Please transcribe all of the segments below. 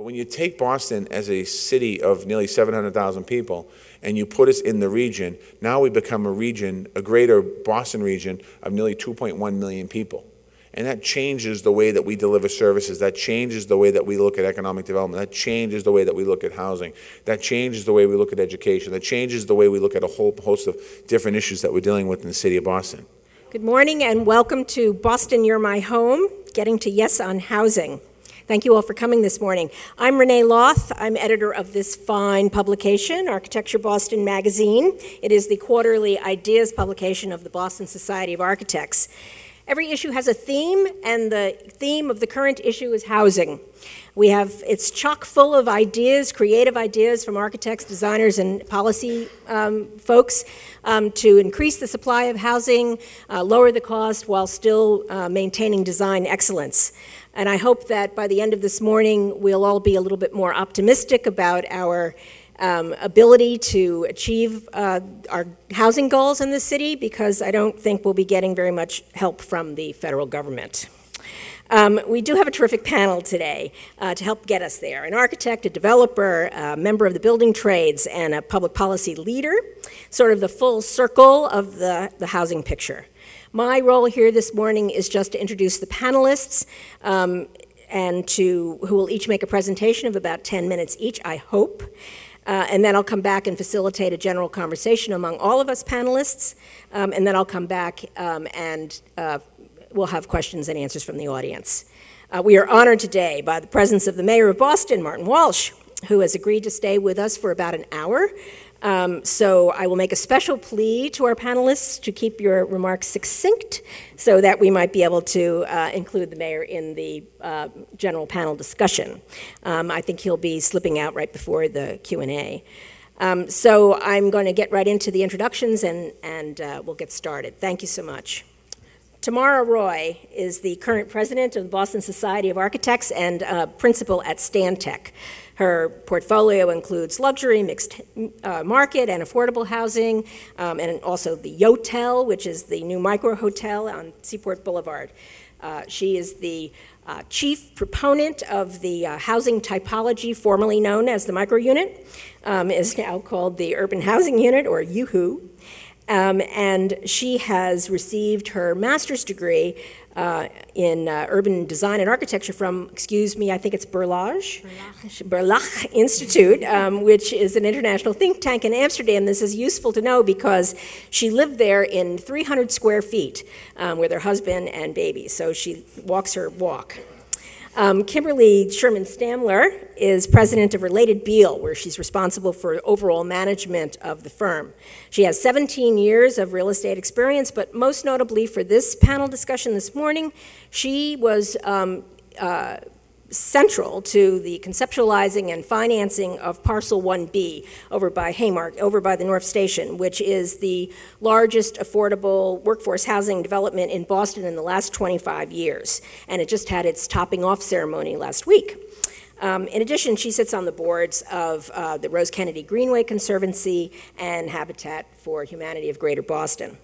But when you take Boston as a city of nearly 700,000 people and you put us in the region, now we become a region, a greater Boston region of nearly 2.1 million people. And that changes the way that we deliver services. That changes the way that we look at economic development. That changes the way that we look at housing. That changes the way we look at education. That changes the way we look at a whole host of different issues that we're dealing with in the city of Boston. Good morning and welcome to Boston, You're My Home, getting to Yes on Housing. Thank you all for coming this morning. I'm Renee Loth. I'm editor of this fine publication, Architecture Boston Magazine. It is the quarterly ideas publication of the Boston Society of Architects. Every issue has a theme, and the theme of the current issue is housing. We have, it's chock full of ideas, creative ideas from architects, designers, and policy um, folks um, to increase the supply of housing, uh, lower the cost while still uh, maintaining design excellence. And I hope that by the end of this morning, we'll all be a little bit more optimistic about our um, ability to achieve uh, our housing goals in the city because I don't think we'll be getting very much help from the federal government. Um, we do have a terrific panel today uh, to help get us there. An architect, a developer, a member of the building trades, and a public policy leader, sort of the full circle of the, the housing picture. My role here this morning is just to introduce the panelists um, and to who will each make a presentation of about 10 minutes each, I hope. Uh, and then I'll come back and facilitate a general conversation among all of us panelists. Um, and then I'll come back um, and uh, we'll have questions and answers from the audience. Uh, we are honored today by the presence of the Mayor of Boston, Martin Walsh, who has agreed to stay with us for about an hour. Um, so I will make a special plea to our panelists to keep your remarks succinct so that we might be able to uh, include the mayor in the uh, general panel discussion. Um, I think he'll be slipping out right before the Q&A. Um, so I'm going to get right into the introductions and, and uh, we'll get started. Thank you so much. Tamara Roy is the current president of the Boston Society of Architects and uh, principal at Stantec. Her portfolio includes luxury, mixed uh, market, and affordable housing, um, and also the Yotel, which is the new micro hotel on Seaport Boulevard. Uh, she is the uh, chief proponent of the uh, housing typology, formerly known as the micro unit, um, is now called the urban housing unit, or UHU. Um, and she has received her master's degree uh, in uh, urban design and architecture from, excuse me, I think it's Berlage, Berlage Institute, um, which is an international think tank in Amsterdam. This is useful to know because she lived there in 300 square feet um, with her husband and baby, so she walks her walk. Um, Kimberly Sherman Stamler is president of Related Beal, where she's responsible for overall management of the firm. She has 17 years of real estate experience, but most notably for this panel discussion this morning, she was um, uh, central to the conceptualizing and financing of Parcel 1B over by Haymarket, over by the North Station, which is the largest affordable workforce housing development in Boston in the last 25 years. And it just had its topping off ceremony last week. Um, in addition, she sits on the boards of uh, the Rose Kennedy Greenway Conservancy and Habitat for Humanity of Greater Boston.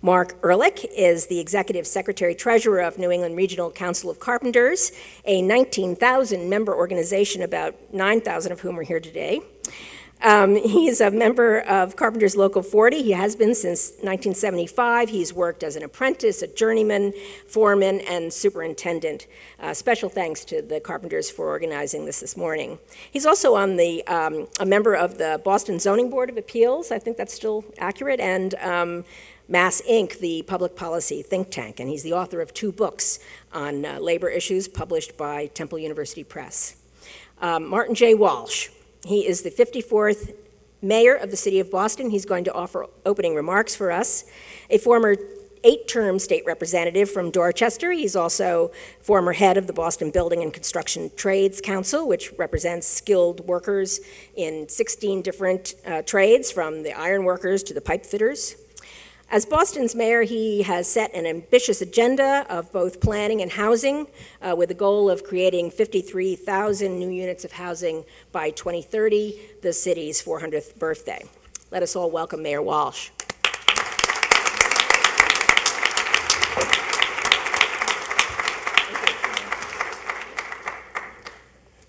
Mark Ehrlich is the Executive Secretary Treasurer of New England Regional Council of Carpenters, a 19,000 member organization, about 9,000 of whom are here today. Um, he's a member of Carpenters Local 40. He has been since 1975. He's worked as an apprentice, a journeyman, foreman, and superintendent. Uh, special thanks to the Carpenters for organizing this this morning. He's also on the um, a member of the Boston Zoning Board of Appeals. I think that's still accurate, and um, Mass Inc., the public policy think tank, and he's the author of two books on uh, labor issues published by Temple University Press. Um, Martin J. Walsh, he is the 54th mayor of the city of Boston. He's going to offer opening remarks for us. A former eight-term state representative from Dorchester. He's also former head of the Boston Building and Construction Trades Council, which represents skilled workers in 16 different uh, trades, from the iron workers to the pipe fitters. As Boston's mayor, he has set an ambitious agenda of both planning and housing uh, with the goal of creating 53,000 new units of housing by 2030, the city's 400th birthday. Let us all welcome Mayor Walsh.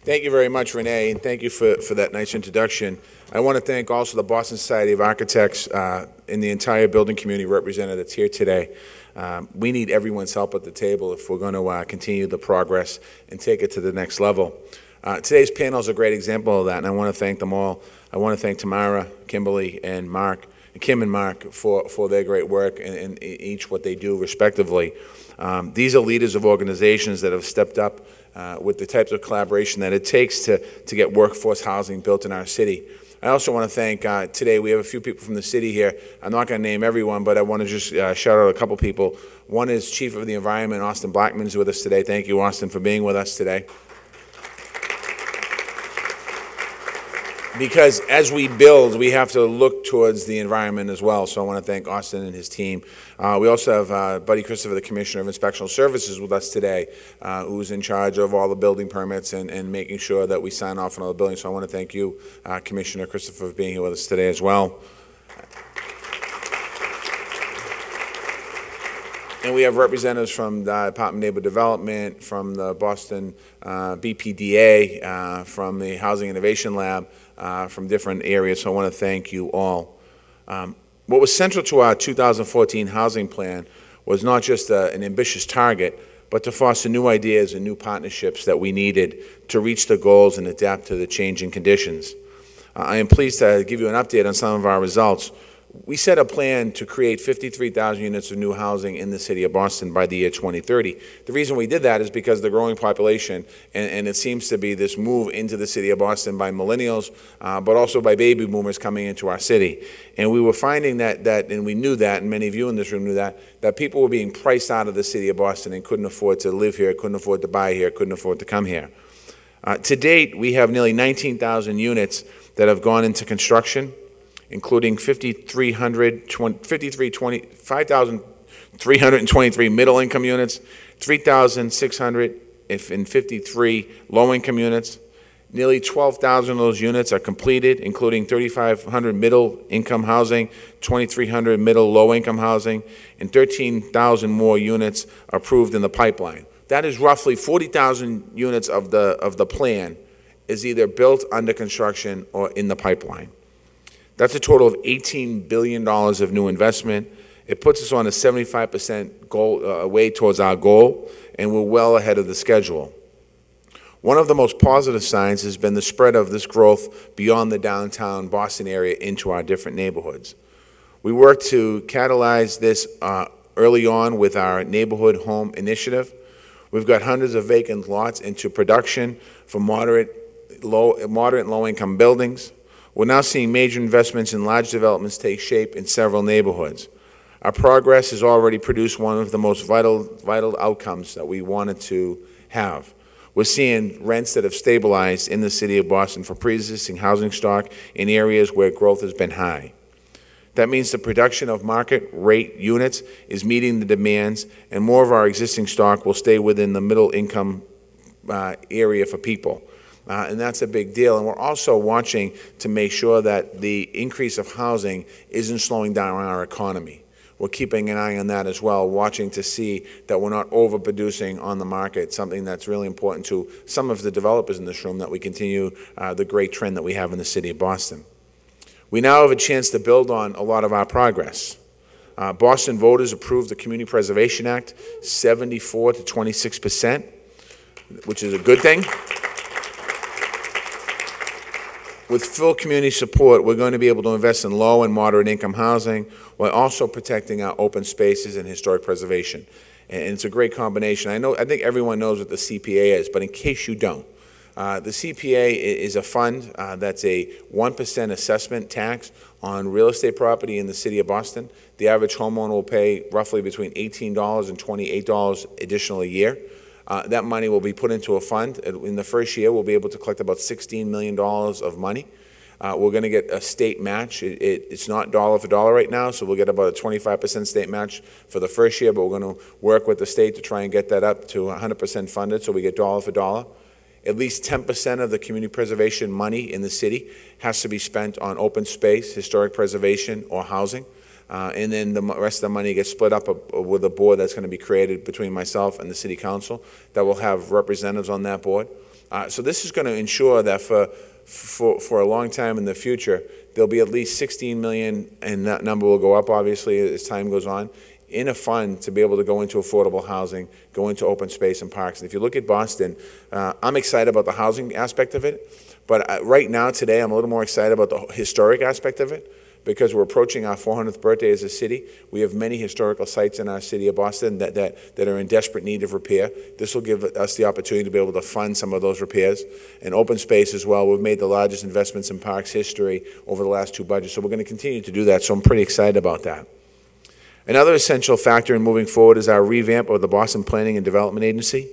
Thank you very much, Renee, and thank you for, for that nice introduction. I want to thank also the Boston Society of Architects uh, and the entire building community represented that's here today. Um, we need everyone's help at the table if we're going to uh, continue the progress and take it to the next level. Uh, today's panel is a great example of that, and I want to thank them all. I want to thank Tamara, Kimberly, and Mark, Kim and Mark for, for their great work and, and each what they do respectively. Um, these are leaders of organizations that have stepped up uh, with the types of collaboration that it takes to, to get workforce housing built in our city. I also want to thank, uh, today we have a few people from the city here. I'm not going to name everyone, but I want to just uh, shout out a couple people. One is Chief of the Environment, Austin Blackmon is with us today. Thank you, Austin, for being with us today. Because as we build, we have to look towards the environment as well. So I want to thank Austin and his team. Uh, we also have uh, Buddy Christopher, the Commissioner of Inspectional Services, with us today, uh, who's in charge of all the building permits and, and making sure that we sign off on all the buildings. So I want to thank you, uh, Commissioner Christopher, for being here with us today as well. And we have representatives from the Department of Neighborhood Development, from the Boston uh, BPDA, uh, from the Housing Innovation Lab, uh, from different areas, so I want to thank you all. Um, what was central to our 2014 housing plan was not just a, uh, an ambitious target, but to foster new ideas and new partnerships that we needed to reach the goals and adapt to the changing conditions. Uh, I am pleased to give you an update on some of our results we set a plan to create 53,000 units of new housing in the city of Boston by the year 2030. The reason we did that is because the growing population, and, and it seems to be this move into the city of Boston by millennials, uh, but also by baby boomers coming into our city. And we were finding that, that, and we knew that, and many of you in this room knew that, that people were being priced out of the city of Boston and couldn't afford to live here, couldn't afford to buy here, couldn't afford to come here. Uh, to date, we have nearly 19,000 units that have gone into construction including 5,300, 5,323 middle income units, 3,600 if in 53 low income units. Nearly 12,000 of those units are completed, including 3,500 middle income housing, 2,300 middle low income housing, and 13,000 more units approved in the pipeline. That is roughly 40,000 units of the, of the plan is either built under construction or in the pipeline. That's a total of $18 billion of new investment. It puts us on a 75% goal, uh, way towards our goal, and we're well ahead of the schedule. One of the most positive signs has been the spread of this growth beyond the downtown Boston area into our different neighborhoods. We worked to catalyze this uh, early on with our neighborhood home initiative. We've got hundreds of vacant lots into production for moderate, low, moderate low income buildings. We're now seeing major investments in large developments take shape in several neighborhoods. Our progress has already produced one of the most vital, vital outcomes that we wanted to have. We're seeing rents that have stabilized in the city of Boston for pre-existing housing stock in areas where growth has been high. That means the production of market rate units is meeting the demands, and more of our existing stock will stay within the middle income uh, area for people. Uh, and that's a big deal. And we're also watching to make sure that the increase of housing isn't slowing down our economy. We're keeping an eye on that as well, watching to see that we're not overproducing on the market, something that's really important to some of the developers in this room that we continue uh, the great trend that we have in the city of Boston. We now have a chance to build on a lot of our progress. Uh, Boston voters approved the Community Preservation Act 74 to 26 percent, which is a good thing with full community support, we're going to be able to invest in low and moderate income housing while also protecting our open spaces and historic preservation. And it's a great combination. I know, I think everyone knows what the CPA is, but in case you don't, uh, the CPA is a fund uh, that's a 1% assessment tax on real estate property in the city of Boston. The average homeowner will pay roughly between $18 and $28 additional a year. Uh, that money will be put into a fund. In the first year, we'll be able to collect about $16 million of money. Uh, we're going to get a state match. It, it, it's not dollar for dollar right now, so we'll get about a 25% state match for the first year, but we're going to work with the state to try and get that up to 100% funded so we get dollar for dollar. At least 10% of the community preservation money in the city has to be spent on open space, historic preservation, or housing. Uh, and then the rest of the money gets split up uh, with a board that's going to be created between myself and the city council that will have representatives on that board. Uh, so this is going to ensure that for, for, for a long time in the future, there'll be at least 16 million, and that number will go up obviously as time goes on, in a fund to be able to go into affordable housing, go into open space and parks. And if you look at Boston, uh, I'm excited about the housing aspect of it, but uh, right now, today, I'm a little more excited about the historic aspect of it because we're approaching our 400th birthday as a city. We have many historical sites in our city of Boston that, that, that are in desperate need of repair. This will give us the opportunity to be able to fund some of those repairs. And open space as well, we've made the largest investments in parks history over the last two budgets, so we're going to continue to do that, so I'm pretty excited about that. Another essential factor in moving forward is our revamp of the Boston Planning and Development Agency.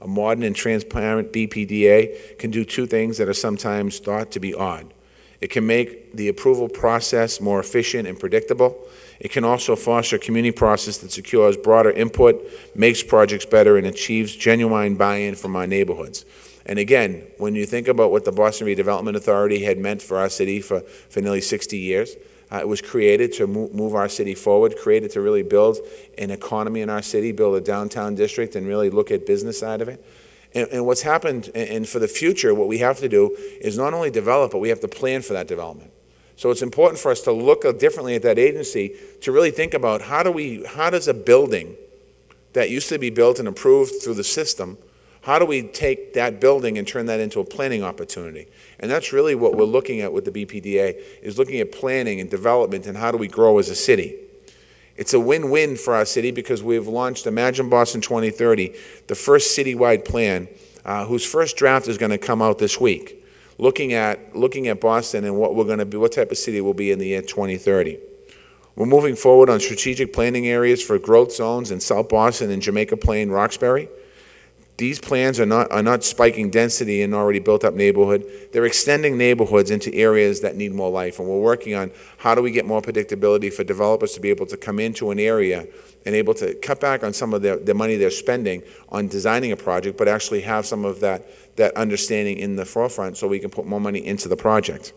A modern and transparent BPDA can do two things that are sometimes thought to be odd. It can make the approval process more efficient and predictable. It can also foster a community process that secures broader input, makes projects better, and achieves genuine buy-in from our neighborhoods. And again, when you think about what the Boston Redevelopment Authority had meant for our city for, for nearly 60 years, uh, it was created to move, move our city forward, created to really build an economy in our city, build a downtown district, and really look at business side of it. And, and what's happened, and for the future, what we have to do is not only develop, but we have to plan for that development. So it's important for us to look differently at that agency to really think about how do we, how does a building that used to be built and approved through the system, how do we take that building and turn that into a planning opportunity? And that's really what we're looking at with the BPDA, is looking at planning and development and how do we grow as a city. It's a win-win for our city because we've launched Imagine Boston 2030, the first citywide plan, uh, whose first draft is going to come out this week, looking at looking at Boston and what we're going to be, what type of city we'll be in the year 2030. We're moving forward on strategic planning areas for growth zones in South Boston and Jamaica Plain, Roxbury. These plans are not, are not spiking density in already built up neighborhood. They're extending neighborhoods into areas that need more life. And we're working on how do we get more predictability for developers to be able to come into an area and able to cut back on some of the, the money they're spending on designing a project, but actually have some of that, that understanding in the forefront so we can put more money into the project.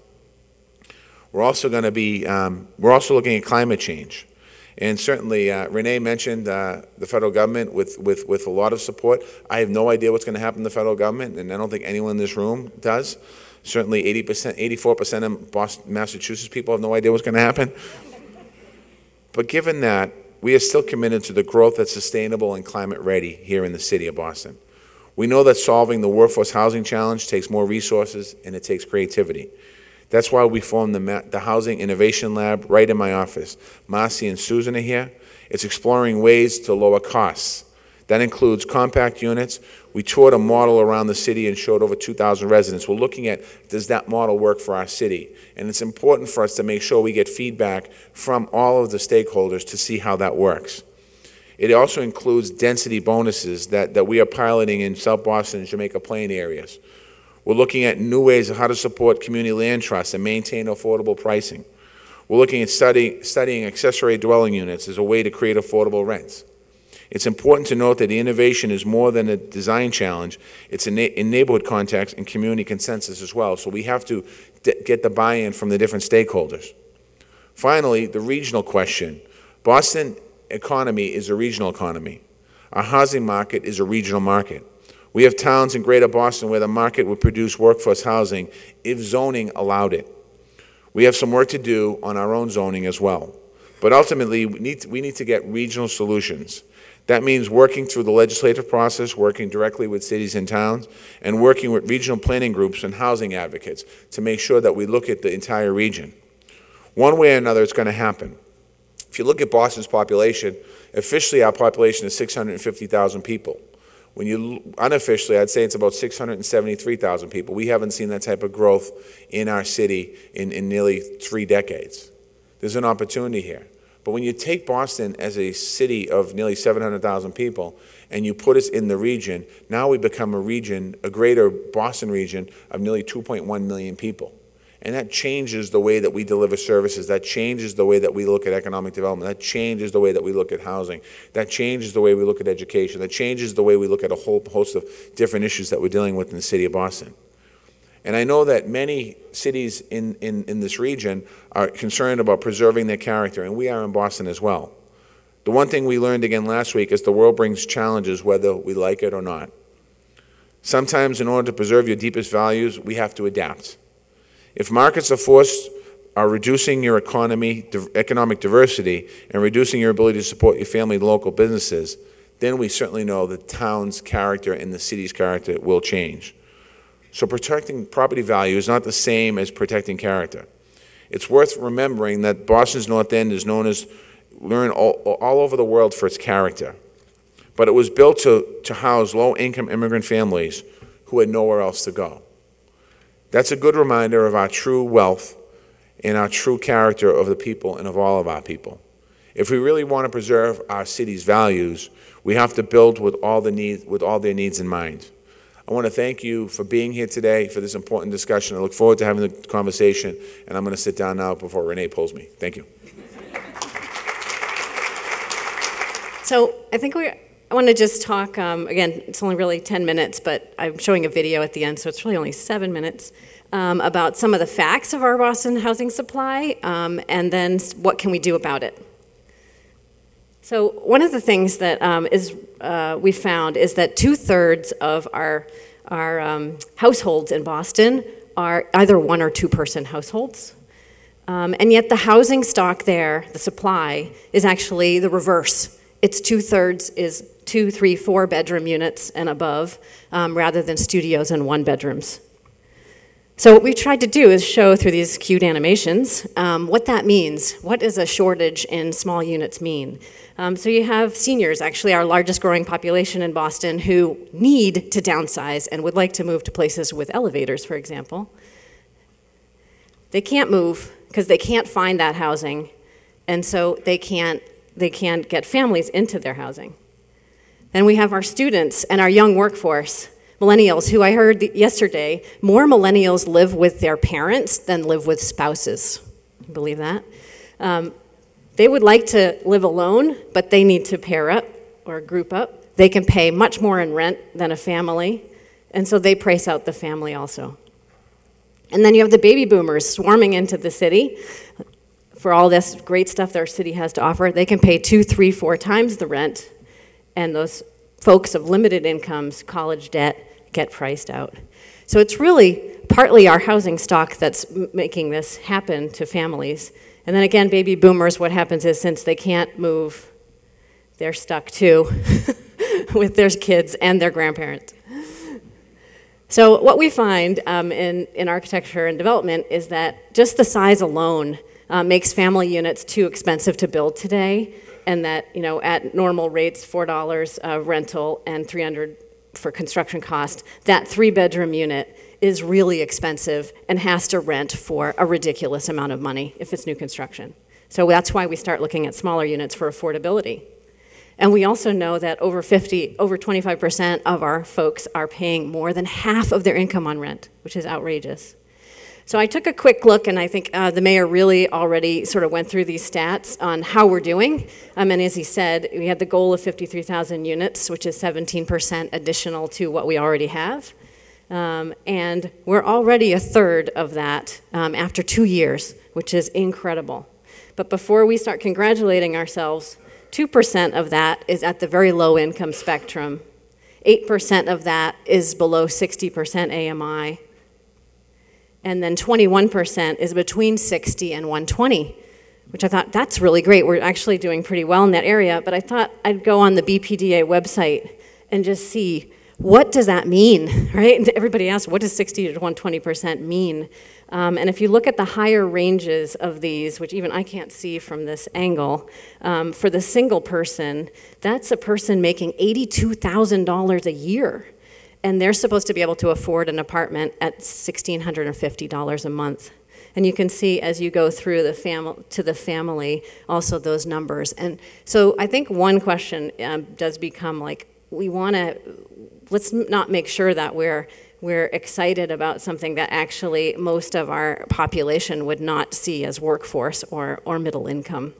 We're also going to be, um, we're also looking at climate change. And certainly, uh, Renee mentioned uh, the federal government with, with, with a lot of support. I have no idea what's going to happen in the federal government, and I don't think anyone in this room does. Certainly, 80%, 84% of Boston, Massachusetts people have no idea what's going to happen. But given that, we are still committed to the growth that's sustainable and climate ready here in the city of Boston. We know that solving the workforce housing challenge takes more resources and it takes creativity. That's why we formed the, the Housing Innovation Lab right in my office. Marcy and Susan are here. It's exploring ways to lower costs. That includes compact units. We toured a model around the city and showed over 2,000 residents. We're looking at does that model work for our city? And it's important for us to make sure we get feedback from all of the stakeholders to see how that works. It also includes density bonuses that, that we are piloting in South Boston and Jamaica Plain areas. We're looking at new ways of how to support community land trusts and maintain affordable pricing. We're looking at study, studying accessory dwelling units as a way to create affordable rents. It's important to note that the innovation is more than a design challenge. It's in, in neighborhood context and community consensus as well. So we have to get the buy-in from the different stakeholders. Finally, the regional question. Boston economy is a regional economy. Our housing market is a regional market. We have towns in greater Boston where the market would produce workforce housing if zoning allowed it. We have some work to do on our own zoning as well. But ultimately, we need to, we need to get regional solutions. That means working through the legislative process, working directly with cities and towns, and working with regional planning groups and housing advocates to make sure that we look at the entire region. One way or another, it's going to happen. If you look at Boston's population, officially our population is 650,000 people. When you unofficially, I'd say it's about 673,000 people. We haven't seen that type of growth in our city in, in nearly three decades. There's an opportunity here. But when you take Boston as a city of nearly 700,000 people and you put us in the region, now we become a region, a greater Boston region of nearly 2.1 million people. And that changes the way that we deliver services. That changes the way that we look at economic development. That changes the way that we look at housing. That changes the way we look at education. That changes the way we look at a whole host of different issues that we're dealing with in the city of Boston. And I know that many cities in, in, in this region are concerned about preserving their character, and we are in Boston as well. The one thing we learned again last week is the world brings challenges whether we like it or not. Sometimes, in order to preserve your deepest values, we have to adapt. If markets are forced, are reducing your economy, economic diversity, and reducing your ability to support your family and local businesses, then we certainly know the town's character and the city's character will change. So protecting property value is not the same as protecting character. It's worth remembering that Boston's North End is known as learn all, all over the world for its character. But it was built to, to house low-income immigrant families who had nowhere else to go. That's a good reminder of our true wealth and our true character of the people and of all of our people. If we really want to preserve our city's values, we have to build with all, the need, with all their needs in mind. I want to thank you for being here today for this important discussion. I look forward to having the conversation, and I'm going to sit down now before Renee pulls me. Thank you. So I think we, I want to just talk, um, again, it's only really 10 minutes, but I'm showing a video at the end, so it's really only seven minutes, um, about some of the facts of our Boston housing supply, um, and then what can we do about it. So one of the things that um, is uh, we found is that two-thirds of our, our um, households in Boston are either one or two-person households. Um, and yet the housing stock there, the supply, is actually the reverse it's two thirds is two, three, four bedroom units and above, um, rather than studios and one bedrooms. So what we tried to do is show through these cute animations um, what that means. What does a shortage in small units mean? Um, so you have seniors, actually our largest growing population in Boston, who need to downsize and would like to move to places with elevators, for example. They can't move because they can't find that housing, and so they can't they can't get families into their housing. Then we have our students and our young workforce, millennials, who I heard yesterday, more millennials live with their parents than live with spouses. Believe that? Um, they would like to live alone, but they need to pair up or group up. They can pay much more in rent than a family, and so they price out the family also. And then you have the baby boomers swarming into the city for all this great stuff our city has to offer, they can pay two, three, four times the rent, and those folks of limited incomes, college debt, get priced out. So it's really partly our housing stock that's making this happen to families. And then again, baby boomers, what happens is since they can't move, they're stuck too with their kids and their grandparents. So what we find um, in, in architecture and development is that just the size alone uh, makes family units too expensive to build today, and that you know at normal rates, four dollars uh, rental and 300 for construction cost, that three-bedroom unit is really expensive and has to rent for a ridiculous amount of money if it's new construction. So that's why we start looking at smaller units for affordability. And we also know that over 50, over 25% of our folks are paying more than half of their income on rent, which is outrageous. So I took a quick look, and I think uh, the mayor really already sort of went through these stats on how we're doing. Um, and as he said, we had the goal of 53,000 units, which is 17% additional to what we already have. Um, and we're already a third of that um, after two years, which is incredible. But before we start congratulating ourselves, 2% of that is at the very low income spectrum. 8% of that is below 60% AMI and then 21% is between 60 and 120, which I thought that's really great. We're actually doing pretty well in that area, but I thought I'd go on the BPDA website and just see what does that mean, right? And everybody asks, what does 60 to 120% mean? Um, and if you look at the higher ranges of these, which even I can't see from this angle, um, for the single person, that's a person making $82,000 a year and they're supposed to be able to afford an apartment at $1,650 a month. And you can see as you go through the family to the family also those numbers. And so I think one question um, does become like we want to let's not make sure that we're we're excited about something that actually most of our population would not see as workforce or, or middle income.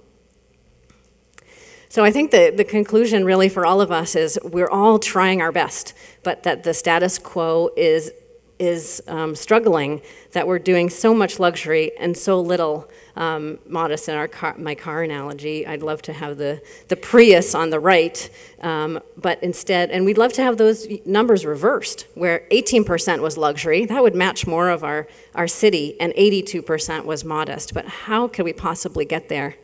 So I think the, the conclusion really for all of us is we're all trying our best, but that the status quo is is um, struggling that we're doing so much luxury and so little um, modest in our car, my car analogy. I'd love to have the, the Prius on the right, um, but instead, and we'd love to have those numbers reversed, where 18% was luxury. That would match more of our, our city, and 82% was modest. But how could we possibly get there?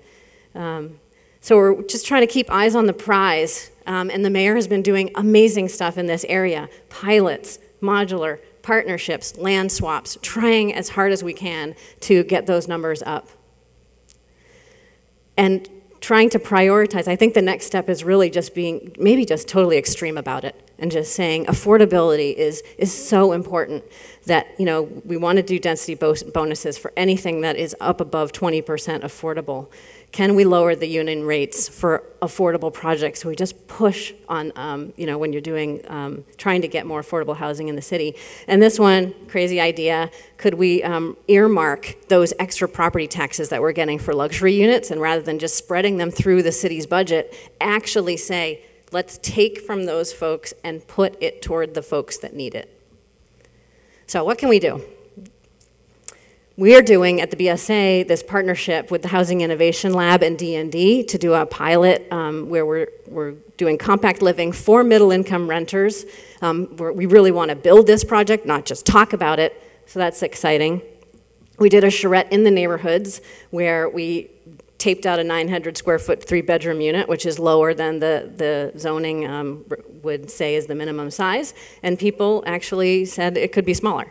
Um, so we're just trying to keep eyes on the prize, um, and the mayor has been doing amazing stuff in this area. Pilots, modular, partnerships, land swaps, trying as hard as we can to get those numbers up. And trying to prioritize. I think the next step is really just being maybe just totally extreme about it and just saying affordability is is so important that you know we want to do density bonuses for anything that is up above 20% affordable can we lower the union rates for affordable projects? So we just push on, um, you know, when you're doing, um, trying to get more affordable housing in the city. And this one, crazy idea, could we um, earmark those extra property taxes that we're getting for luxury units and rather than just spreading them through the city's budget, actually say, let's take from those folks and put it toward the folks that need it. So what can we do? We are doing at the BSA this partnership with the Housing Innovation Lab and DND to do a pilot um, where we're, we're doing compact living for middle income renters. Um, we really want to build this project, not just talk about it, so that's exciting. We did a charrette in the neighborhoods where we taped out a 900 square foot three bedroom unit, which is lower than the, the zoning um, would say is the minimum size, and people actually said it could be smaller.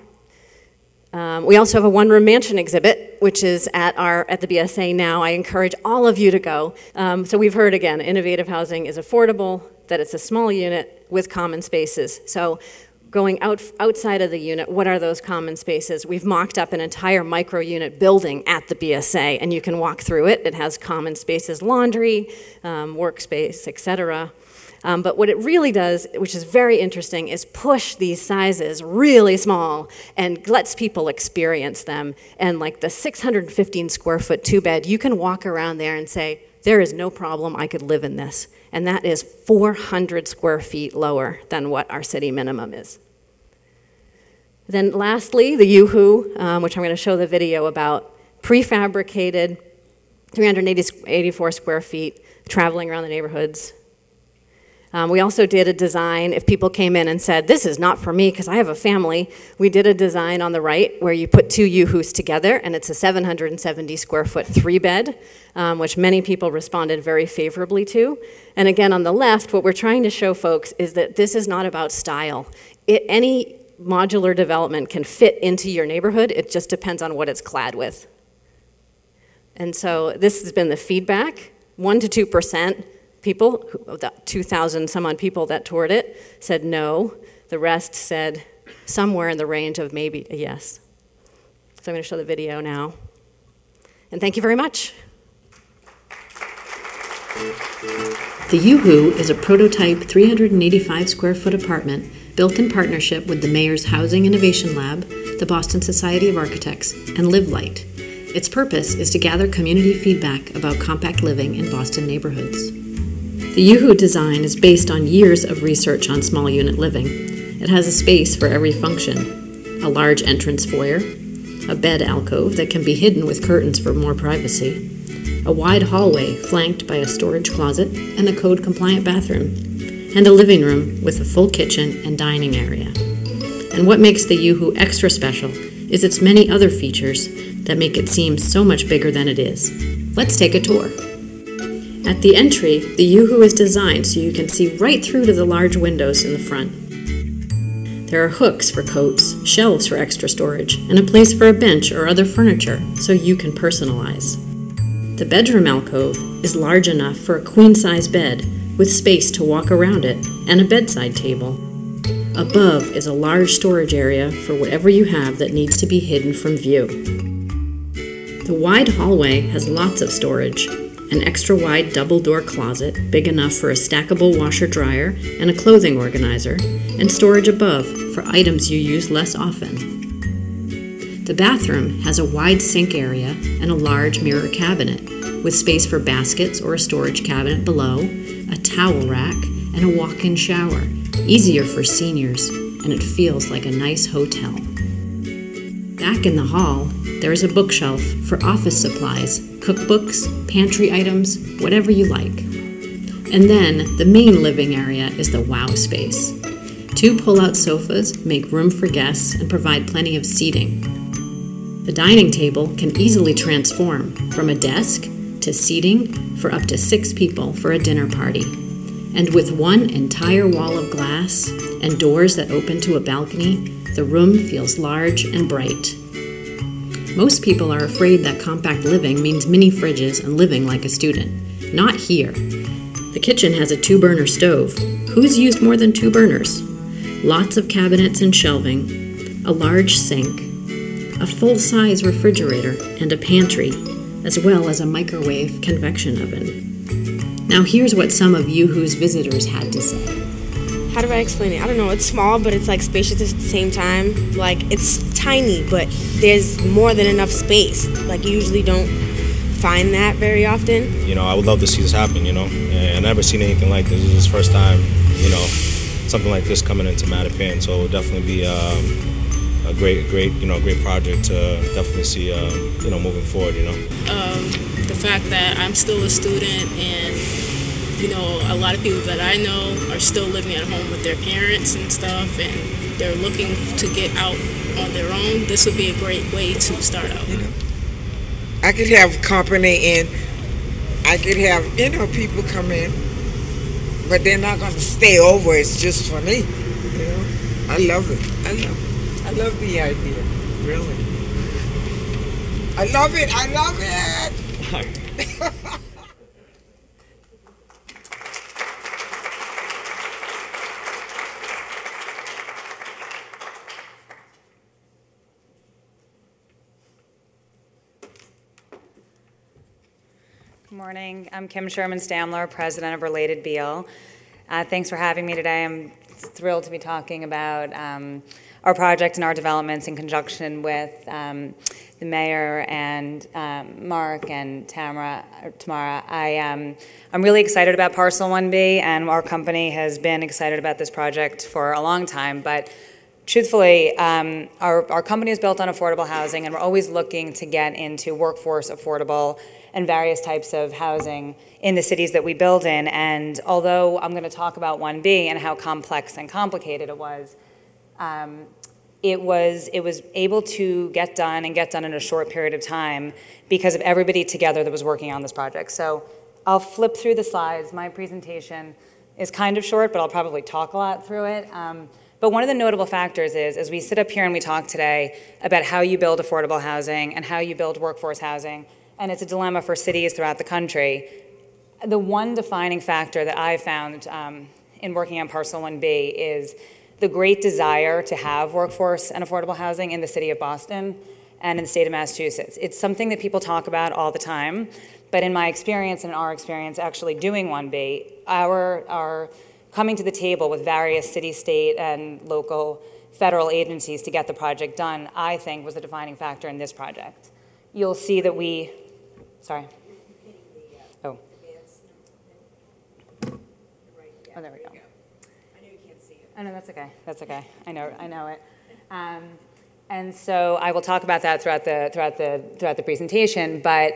Um, we also have a one-room mansion exhibit, which is at our at the BSA now. I encourage all of you to go. Um, so we've heard again, innovative housing is affordable, that it's a small unit with common spaces. So going out outside of the unit, what are those common spaces? We've mocked up an entire micro unit building at the BSA, and you can walk through it. It has common spaces, laundry, um, workspace, etc. Um, but what it really does, which is very interesting, is push these sizes really small and lets people experience them. And like the 615 square foot two bed, you can walk around there and say, there is no problem, I could live in this. And that is 400 square feet lower than what our city minimum is. Then lastly, the Yoo-Hoo, um, which I'm going to show the video about, prefabricated, 384 square feet, traveling around the neighborhoods, um, we also did a design, if people came in and said, this is not for me because I have a family, we did a design on the right where you put two Yoo-Hoos together and it's a 770 square foot three bed, um, which many people responded very favorably to. And again, on the left, what we're trying to show folks is that this is not about style. It, any modular development can fit into your neighborhood, it just depends on what it's clad with. And so this has been the feedback, 1 to 2% people, 2,000 some odd people that toured it, said no. The rest said somewhere in the range of maybe a yes. So I'm going to show the video now. And thank you very much. The Yoo-Hoo is a prototype 385 square foot apartment built in partnership with the Mayor's Housing Innovation Lab, the Boston Society of Architects, and Live Light. Its purpose is to gather community feedback about compact living in Boston neighborhoods. The Yoo-Hoo design is based on years of research on small unit living. It has a space for every function a large entrance foyer, a bed alcove that can be hidden with curtains for more privacy, a wide hallway flanked by a storage closet and a code compliant bathroom, and a living room with a full kitchen and dining area. And what makes the Yoo-Hoo extra special is its many other features that make it seem so much bigger than it is. Let's take a tour. At the entry, the Yoo-Hoo is designed so you can see right through to the large windows in the front. There are hooks for coats, shelves for extra storage, and a place for a bench or other furniture so you can personalize. The bedroom alcove is large enough for a queen size bed with space to walk around it and a bedside table. Above is a large storage area for whatever you have that needs to be hidden from view. The wide hallway has lots of storage, an extra wide double door closet big enough for a stackable washer dryer and a clothing organizer, and storage above for items you use less often. The bathroom has a wide sink area and a large mirror cabinet, with space for baskets or a storage cabinet below, a towel rack, and a walk in shower, easier for seniors, and it feels like a nice hotel. Back in the hall, there is a bookshelf for office supplies, cookbooks, pantry items, whatever you like. And then the main living area is the wow space. Two pull out sofas make room for guests and provide plenty of seating. The dining table can easily transform from a desk to seating for up to six people for a dinner party. And with one entire wall of glass and doors that open to a balcony, the room feels large and bright. Most people are afraid that compact living means mini fridges and living like a student. Not here. The kitchen has a two burner stove. Who's used more than two burners? Lots of cabinets and shelving, a large sink, a full size refrigerator, and a pantry, as well as a microwave convection oven. Now, here's what some of Yoo-Hoo's visitors had to say. How do I explain it? I don't know. It's small, but it's like spacious at the same time. Like it's tiny, but there's more than enough space. Like you usually don't find that very often. You know, I would love to see this happen. You know, and I've never seen anything like this. This is the first time. You know, something like this coming into Mattapan. So it would definitely be um, a great, great, you know, great project to definitely see, um, you know, moving forward. You know. Um, the fact that I'm still a student and you know a lot of people that I know are still living at home with their parents and stuff, and they're looking to get out on their own. This would be a great way to start out. You know, I could have company and I could have you know people come in but they're not going to stay over. It's just for me. You know, I love it. I love, I love the idea. Really, I love it. I love it. morning. I'm Kim Sherman Stamler, president of Related Beal. Uh, thanks for having me today. I'm thrilled to be talking about um, our project and our developments in conjunction with um, the mayor and um, Mark and Tamara. Tamara. I, um, I'm really excited about Parcel 1B, and our company has been excited about this project for a long time. But truthfully, um, our, our company is built on affordable housing, and we're always looking to get into workforce affordable and various types of housing in the cities that we build in. And although I'm going to talk about 1B and how complex and complicated it was, um, it was it was able to get done and get done in a short period of time because of everybody together that was working on this project. So I'll flip through the slides. My presentation is kind of short, but I'll probably talk a lot through it. Um, but one of the notable factors is, as we sit up here and we talk today about how you build affordable housing and how you build workforce housing, and it's a dilemma for cities throughout the country. The one defining factor that I found um, in working on Parcel 1B is the great desire to have workforce and affordable housing in the city of Boston and in the state of Massachusetts. It's something that people talk about all the time, but in my experience and our experience actually doing 1B, our, our coming to the table with various city, state, and local federal agencies to get the project done, I think was a defining factor in this project. You'll see that we Sorry. Oh. Oh, there we go. I know you can't see it. That's okay. That's okay. I know, I know it. Um, and so I will talk about that throughout the, throughout the, throughout the presentation, but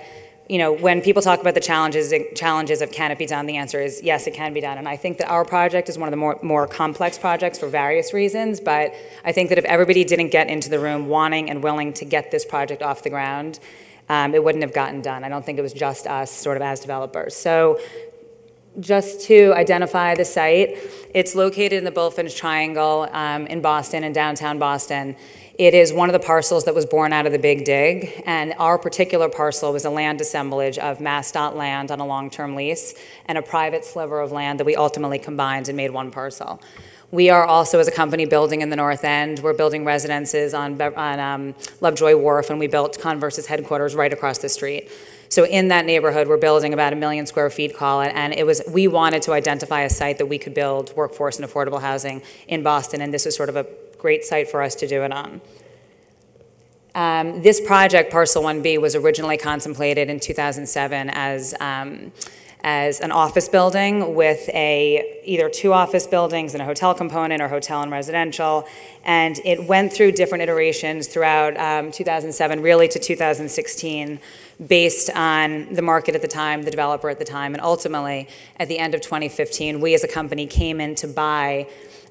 you know, when people talk about the challenges, challenges of can it be done, the answer is yes, it can be done. And I think that our project is one of the more, more complex projects for various reasons, but I think that if everybody didn't get into the room wanting and willing to get this project off the ground, um, it wouldn't have gotten done. I don't think it was just us sort of as developers. So just to identify the site, it's located in the Bulfinch Triangle um, in Boston, in downtown Boston. It is one of the parcels that was born out of the Big Dig, and our particular parcel was a land assemblage of MassDOT land on a long-term lease and a private sliver of land that we ultimately combined and made one parcel. We are also, as a company, building in the North End. We're building residences on, on um, Lovejoy Wharf, and we built Converse's headquarters right across the street. So in that neighborhood, we're building about a million square feet, call it, and it was we wanted to identify a site that we could build workforce and affordable housing in Boston, and this was sort of a great site for us to do it on. Um, this project, Parcel 1B, was originally contemplated in 2007 as um, as an office building with a, either two office buildings and a hotel component or hotel and residential. And it went through different iterations throughout um, 2007, really to 2016, based on the market at the time, the developer at the time, and ultimately, at the end of 2015, we as a company came in to buy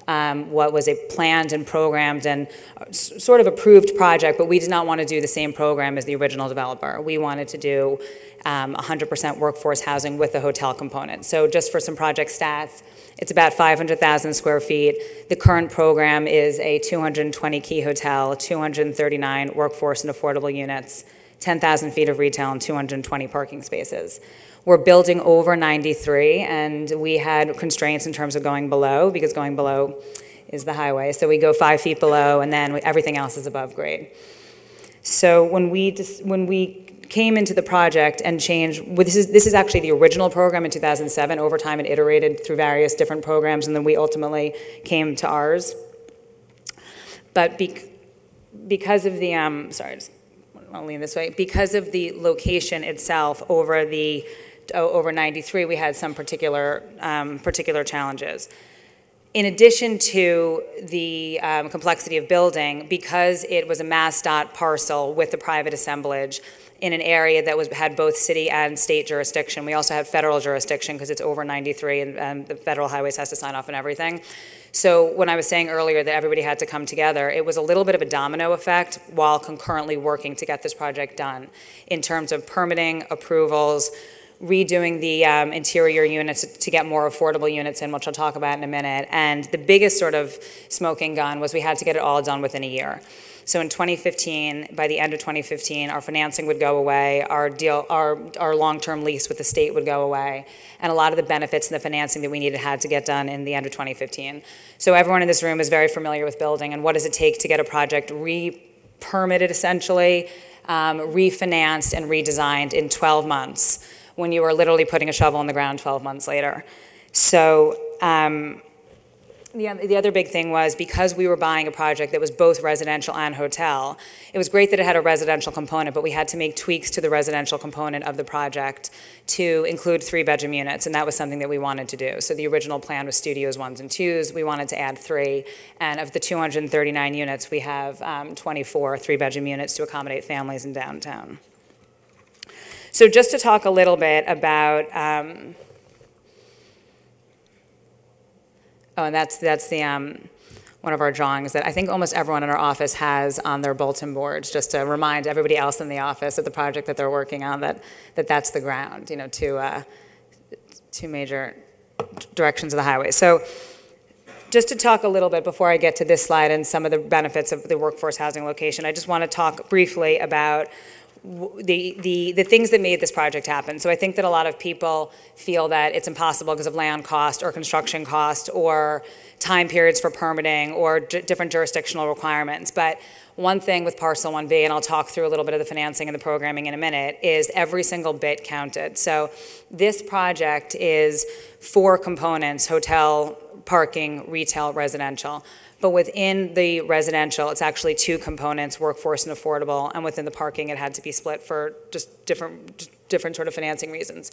um, what was a planned and programmed and s- sort of approved project, but we did not want to do the same program as the original developer. We wanted to do um, 100% workforce housing with the hotel component. So just for some project stats, it's about 500,000 square feet. The current program is a 220 key hotel, 239 workforce and affordable units, 10,000 feet of retail, and 220 parking spaces. We're building over 93, and we had constraints in terms of going below, because going below is the highway. So we go five feet below, and then everything else is above grade. So when we, when we came into the project and changed, well, this is, this is actually the original program in 2007. Over time, it iterated through various different programs, and then we ultimately came to ours. But bec- because of the, um, sorry, I'll lean this way. Because of the location itself over the, over 93, we had some particular, um, particular challenges. In addition to the um, complexity of building, because it was a MassDOT parcel with the private assemblage in an area that was, had both city and state jurisdiction, we also had federal jurisdiction because it's over 93 and um, the federal highways has to sign off on everything. So when I was saying earlier that everybody had to come together, it was a little bit of a domino effect while concurrently working to get this project done in terms of permitting, approvals, redoing the um, interior units to get more affordable units in, which I'll talk about in a minute. And the biggest sort of smoking gun was we had to get it all done within a year. So in 2015, by the end of 2015, our financing would go away, our deal, our, our long-term lease with the state would go away, and a lot of the benefits and the financing that we needed had to get done in the end of 2015. So everyone in this room is very familiar with building, and what does it take to get a project re-permitted essentially, um, refinanced and redesigned in 12 months, when you are literally putting a shovel in the ground 12 months later. So um, the, the other big thing was because we were buying a project that was both residential and hotel, it was great that it had a residential component, but we had to make tweaks to the residential component of the project to include three-bedroom units, and that was something that we wanted to do. So the original plan was studios ones and twos, we wanted to add three, and of the 239 units, we have um, 24 three-bedroom units to accommodate families in downtown. So just to talk a little bit about, um, oh, and that's, that's the, um, one of our drawings that I think almost everyone in our office has on their bulletin boards, just to remind everybody else in the office of the project that they're working on that, that that's the ground, you know, two, uh, two major directions of the highway. So just to talk a little bit before I get to this slide and some of the benefits of the workforce housing location, I just want to talk briefly about the, the, the things that made this project happen. So I think that a lot of people feel that it's impossible because of land cost or construction cost or time periods for permitting or different jurisdictional requirements. But one thing with Parcel 1B, and I'll talk through a little bit of the financing and the programming in a minute, is every single bit counted. So this project is four components, hotel, parking, retail, residential. But within the residential, it's actually two components, workforce and affordable, and within the parking, it had to be split for just different, different sort of financing reasons.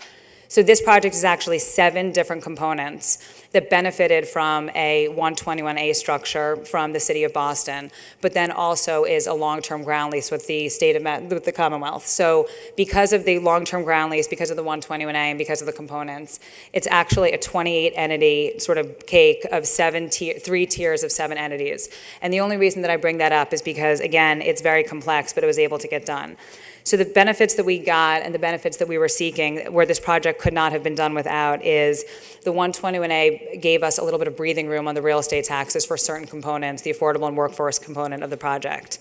So this project is actually seven different components that benefited from a 121A structure from the city of Boston, but then also is a long-term ground lease with the state of, with the Commonwealth. So because of the long-term ground lease, because of the 121A, and because of the components, it's actually a 28 entity sort of cake of seven tier, three tiers of seven entities. And the only reason that I bring that up is because, again, it's very complex, but it was able to get done. So the benefits that we got and the benefits that we were seeking, where this project could not have been done without, is the 121A gave us a little bit of breathing room on the real estate taxes for certain components, the affordable and workforce component of the project.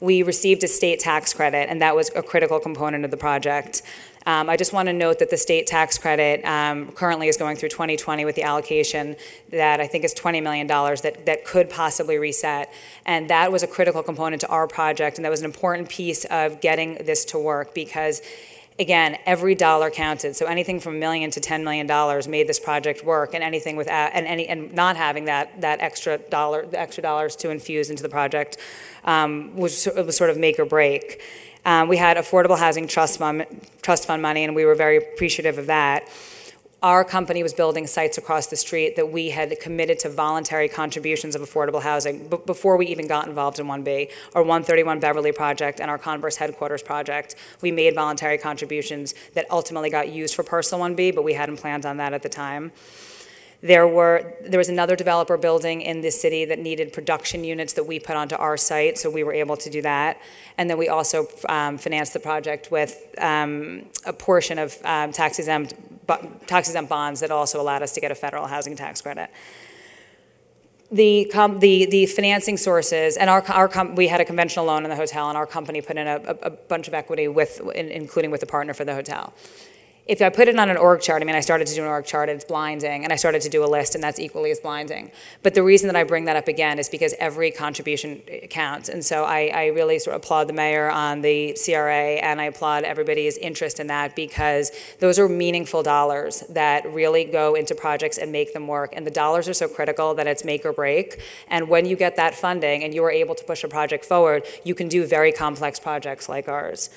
We received a state tax credit, and that was a critical component of the project. Um, I just want to note that the state tax credit um, currently is going through 2020 with the allocation that I think is $20 million that, that could possibly reset. And that was a critical component to our project, and that was an important piece of getting this to work because again, every dollar counted. So anything from a million to $10 million made this project work, and anything without, and any, and not having that, that extra dollar, the extra dollars to infuse into the project um, was, was sort of make or break. Um, we had affordable housing trust fund, trust fund money, and we were very appreciative of that. Our company was building sites across the street that we had committed to voluntary contributions of affordable housing before we even got involved in 1B. Our 131 Beverly project and our Converse headquarters project, we made voluntary contributions that ultimately got used for Parcel 1B, but we hadn't planned on that at the time. There were, there was another developer building in this city that needed production units that we put onto our site, so we were able to do that. And then we also um, financed the project with um, a portion of um, tax exempt, tax exempt bonds that also allowed us to get a federal housing tax credit. The, the, the financing sources, and our, our we had a conventional loan in the hotel, and our company put in a, a, a bunch of equity with, in- including with a partner for the hotel if I put it on an org chart, I mean, I started to do an org chart, it's blinding, and I started to do a list, and that's equally as blinding. But the reason that I bring that up again is because every contribution counts. And so I, I really sort of applaud the mayor on the CRA, and I applaud everybody's interest in that because those are meaningful dollars that really go into projects and make them work. And the dollars are so critical that it's make or break. And when you get that funding and you are able to push a project forward, you can do very complex projects like ours.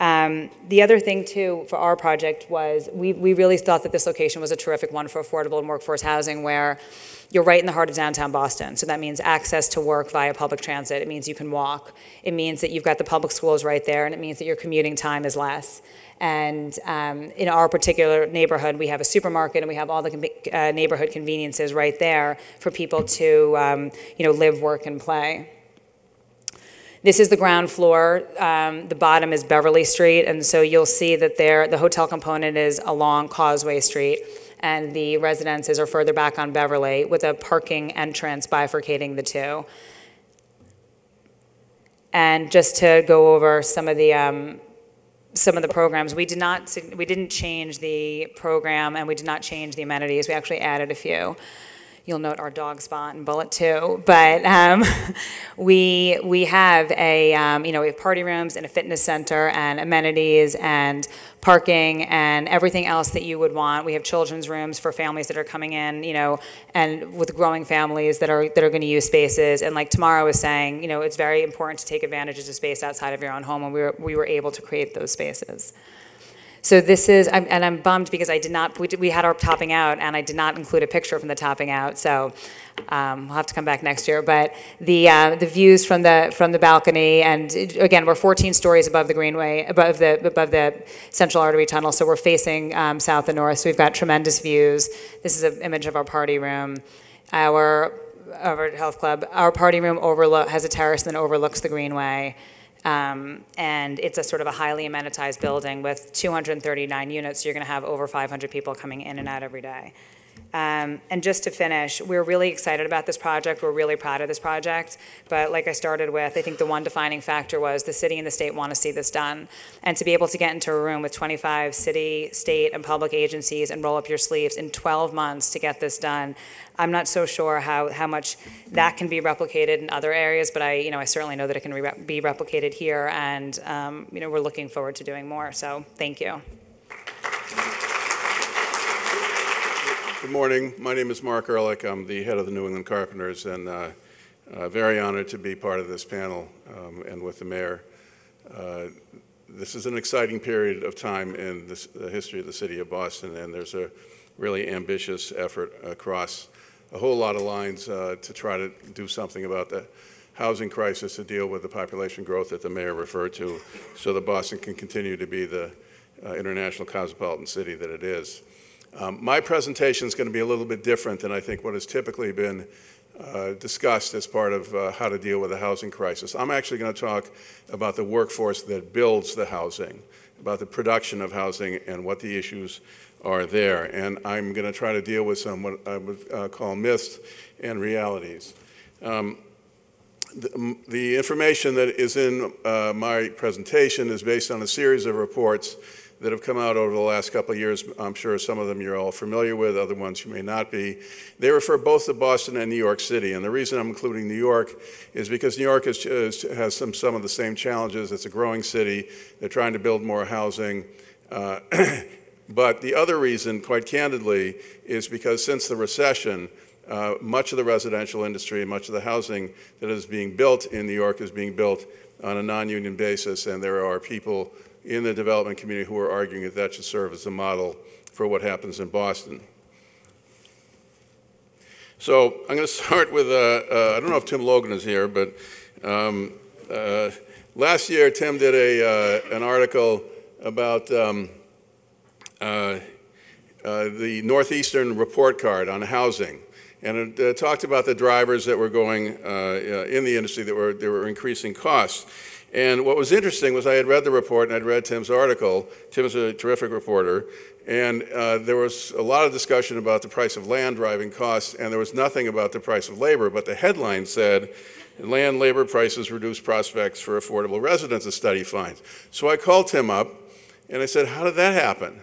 Um, the other thing, too, for our project was we, we really thought that this location was a terrific one for affordable and workforce housing where you're right in the heart of downtown Boston. So that means access to work via public transit. It means you can walk. It means that you've got the public schools right there, and it means that your commuting time is less. And um, in our particular neighborhood, we have a supermarket and we have all the uh, neighborhood conveniences right there for people to, um, you know, live, work, and play. This is the ground floor. Um, the bottom is Beverly Street, and so you'll see that there the hotel component is along Causeway Street, and the residences are further back on Beverly with a parking entrance bifurcating the two. And just to go over some of the um, some of the programs, we did not we didn't change the program, and we did not change the amenities. We actually added a few. You'll note our dog spot and bullet too. But um, we we have a um, you know we have party rooms and a fitness center and amenities and parking and everything else that you would want. We have children's rooms for families that are coming in, you know, and with growing families that are that are going to use spaces. And like Tamara was saying, you know, it's very important to take advantage of the space outside of your own home, and we were we were able to create those spaces. So this is, I'm, and I'm bummed because I did not, we, did, we had our topping out and I did not include a picture from the topping out. So um, we'll have to come back next year. But the, uh, the views from the, from the balcony, and again, we're 14 stories above the Greenway, above the, above the Central Artery Tunnel. So we're facing um, south and north. So we've got tremendous views. This is an image of our party room. Our, our health club, our party room overlook, has a terrace that overlooks the Greenway. Um, and it's a sort of a highly amenitized building with 239 units. So you're going to have over 500 people coming in and out every day. Um, and just to finish, we're really excited about this project. We're really proud of this project. But like I started with, I think the one defining factor was the city and the state want to see this done. And to be able to get into a room with 25 city, state, and public agencies and roll up your sleeves in 12 months to get this done, I'm not so sure how, how much that can be replicated in other areas, but I, you know, I certainly know that it can re- be replicated here, and um, you know, we're looking forward to doing more. So, thank you. Good morning. My name is Mark Erlich. I'm the head of the New England Carpenters, and uh, uh, very honored to be part of this panel um, and with the mayor. Uh, this is an exciting period of time in this, the history of the city of Boston, and there's a really ambitious effort across a whole lot of lines uh, to try to do something about the housing crisis to deal with the population growth that the mayor referred to, so that Boston can continue to be the uh, international cosmopolitan city that it is. Um, my presentation is going to be a little bit different than I think what has typically been uh, discussed as part of uh, how to deal with the housing crisis. I'm actually going to talk about the workforce that builds the housing, about the production of housing and what the issues are there. And I'm going to try to deal with some what I would uh, call myths and realities. Um, the, the, information that is in uh, my presentation is based on a series of reports that have come out over the last couple of years. I'm sure some of them you're all familiar with, other ones you may not be. They refer both to Boston and New York City. And the reason I'm including New York is because New York is, is, has some, some of the same challenges. It's a growing city. They're trying to build more housing. Uh, but the other reason, quite candidly, is because since the recession, uh, much of the residential industry, much of the housing that is being built in New York is being built on a non-union basis, and there are people in the development community who are arguing that that should serve as a model for what happens in Boston. So I'm going to start with, uh, uh, I don't know if Tim Logan is here, but um, uh, last year Tim did a, uh, an article about um, uh, uh, the Northeastern report card on housing. And it talked about the drivers that were going in the industry that were, that were increasing costs. And what was interesting was I had read the report and I'd read Tim's article. Tim's a terrific reporter. And uh, there was a lot of discussion about the price of land driving costs, and there was nothing about the price of labor. But the headline said, land labor prices reduce prospects for affordable residence, a study finds. So I called Tim up and I said, How did that happen?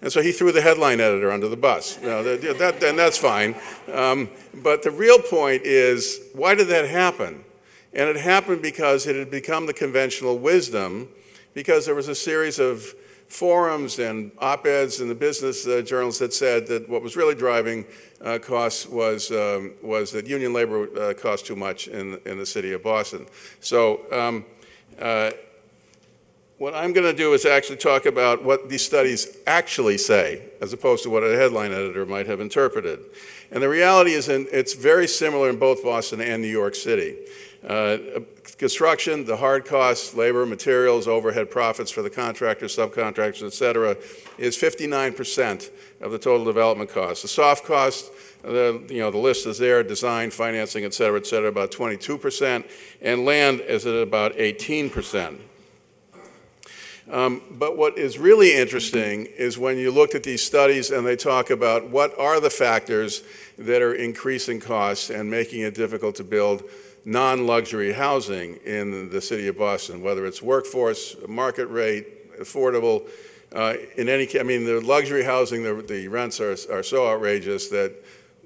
And so he threw the headline editor under the bus. No, that, that, and that's fine. Um, but the real point is, why did that happen? And it happened because it had become the conventional wisdom, because there was a series of forums and op-eds in the business uh, journals that said that what was really driving uh, costs was, um, was that union labor uh, cost too much in, in the city of Boston. So um, uh, what I'm going to do is actually talk about what these studies actually say, as opposed to what a headline editor might have interpreted. And the reality is in, it's very similar in both Boston and New York City. Uh, construction, the hard costs, labor, materials, overhead profits for the contractors, subcontractors, et cetera, is 59% of the total development cost. The soft cost, the, you know, the list is there, design, financing, et cetera, et cetera, about 22%, and land is at about 18%. Um, but what is really interesting is when you look at these studies and they talk about what are the factors that are increasing costs and making it difficult to build non-luxury housing in the city of Boston, whether it's workforce, market rate, affordable. Uh, in any, case, I mean, the luxury housing, the, the rents are, are so outrageous that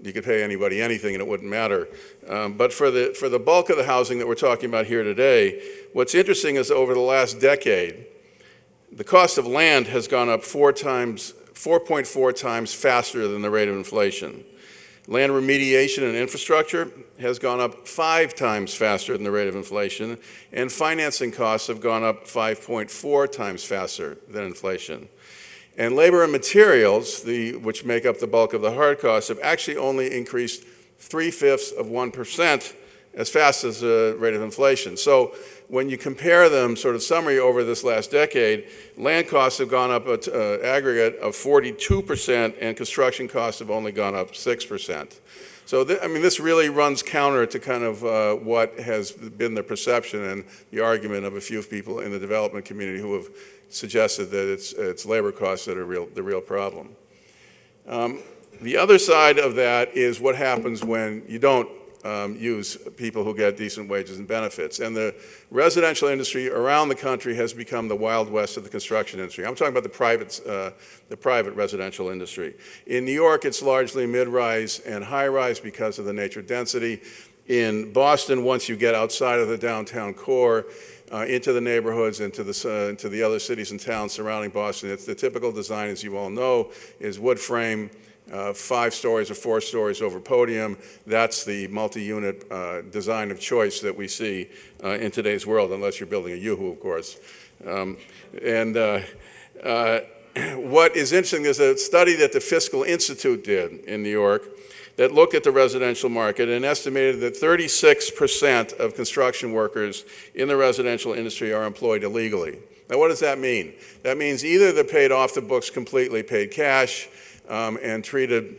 you could pay anybody anything and it wouldn't matter. Um, but for the, for the bulk of the housing that we're talking about here today, what's interesting is over the last decade, the cost of land has gone up four times, 4.4 times faster than the rate of inflation. Land remediation and infrastructure has gone up five times faster than the rate of inflation, and financing costs have gone up 5.4 times faster than inflation. And labor and materials, the, which make up the bulk of the hard costs, have actually only increased three-fifths of 1% as fast as the rate of inflation. So when you compare them, sort of summary over this last decade, land costs have gone up an uh, aggregate of 42%, and construction costs have only gone up 6%. So, I mean, this really runs counter to kind of uh, what has been the perception and the argument of a few people in the development community who have suggested that it's, it's labor costs that are real, the real problem. Um, the other side of that is what happens when you don't um, use people who get decent wages and benefits. And the residential industry around the country has become the wild west of the construction industry. I'm talking about the private, uh, the private residential industry. In New York, it's largely mid-rise and high-rise because of the nature density. In Boston, once you get outside of the downtown core, uh, into the neighborhoods, into the, uh, into the other cities and towns surrounding Boston. It's the typical design, as you all know, is wood frame, uh, five stories or four stories over podium. That's the multi-unit uh, design of choice that we see uh, in today's world, unless you're building a Yoo-Hoo, of course. Um, and uh, uh, what is interesting is a study that the Fiscal Institute did in New York that looked at the residential market and estimated that 36% of construction workers in the residential industry are employed illegally. Now, what does that mean? That means either they're paid off the books completely, paid cash, um, and treated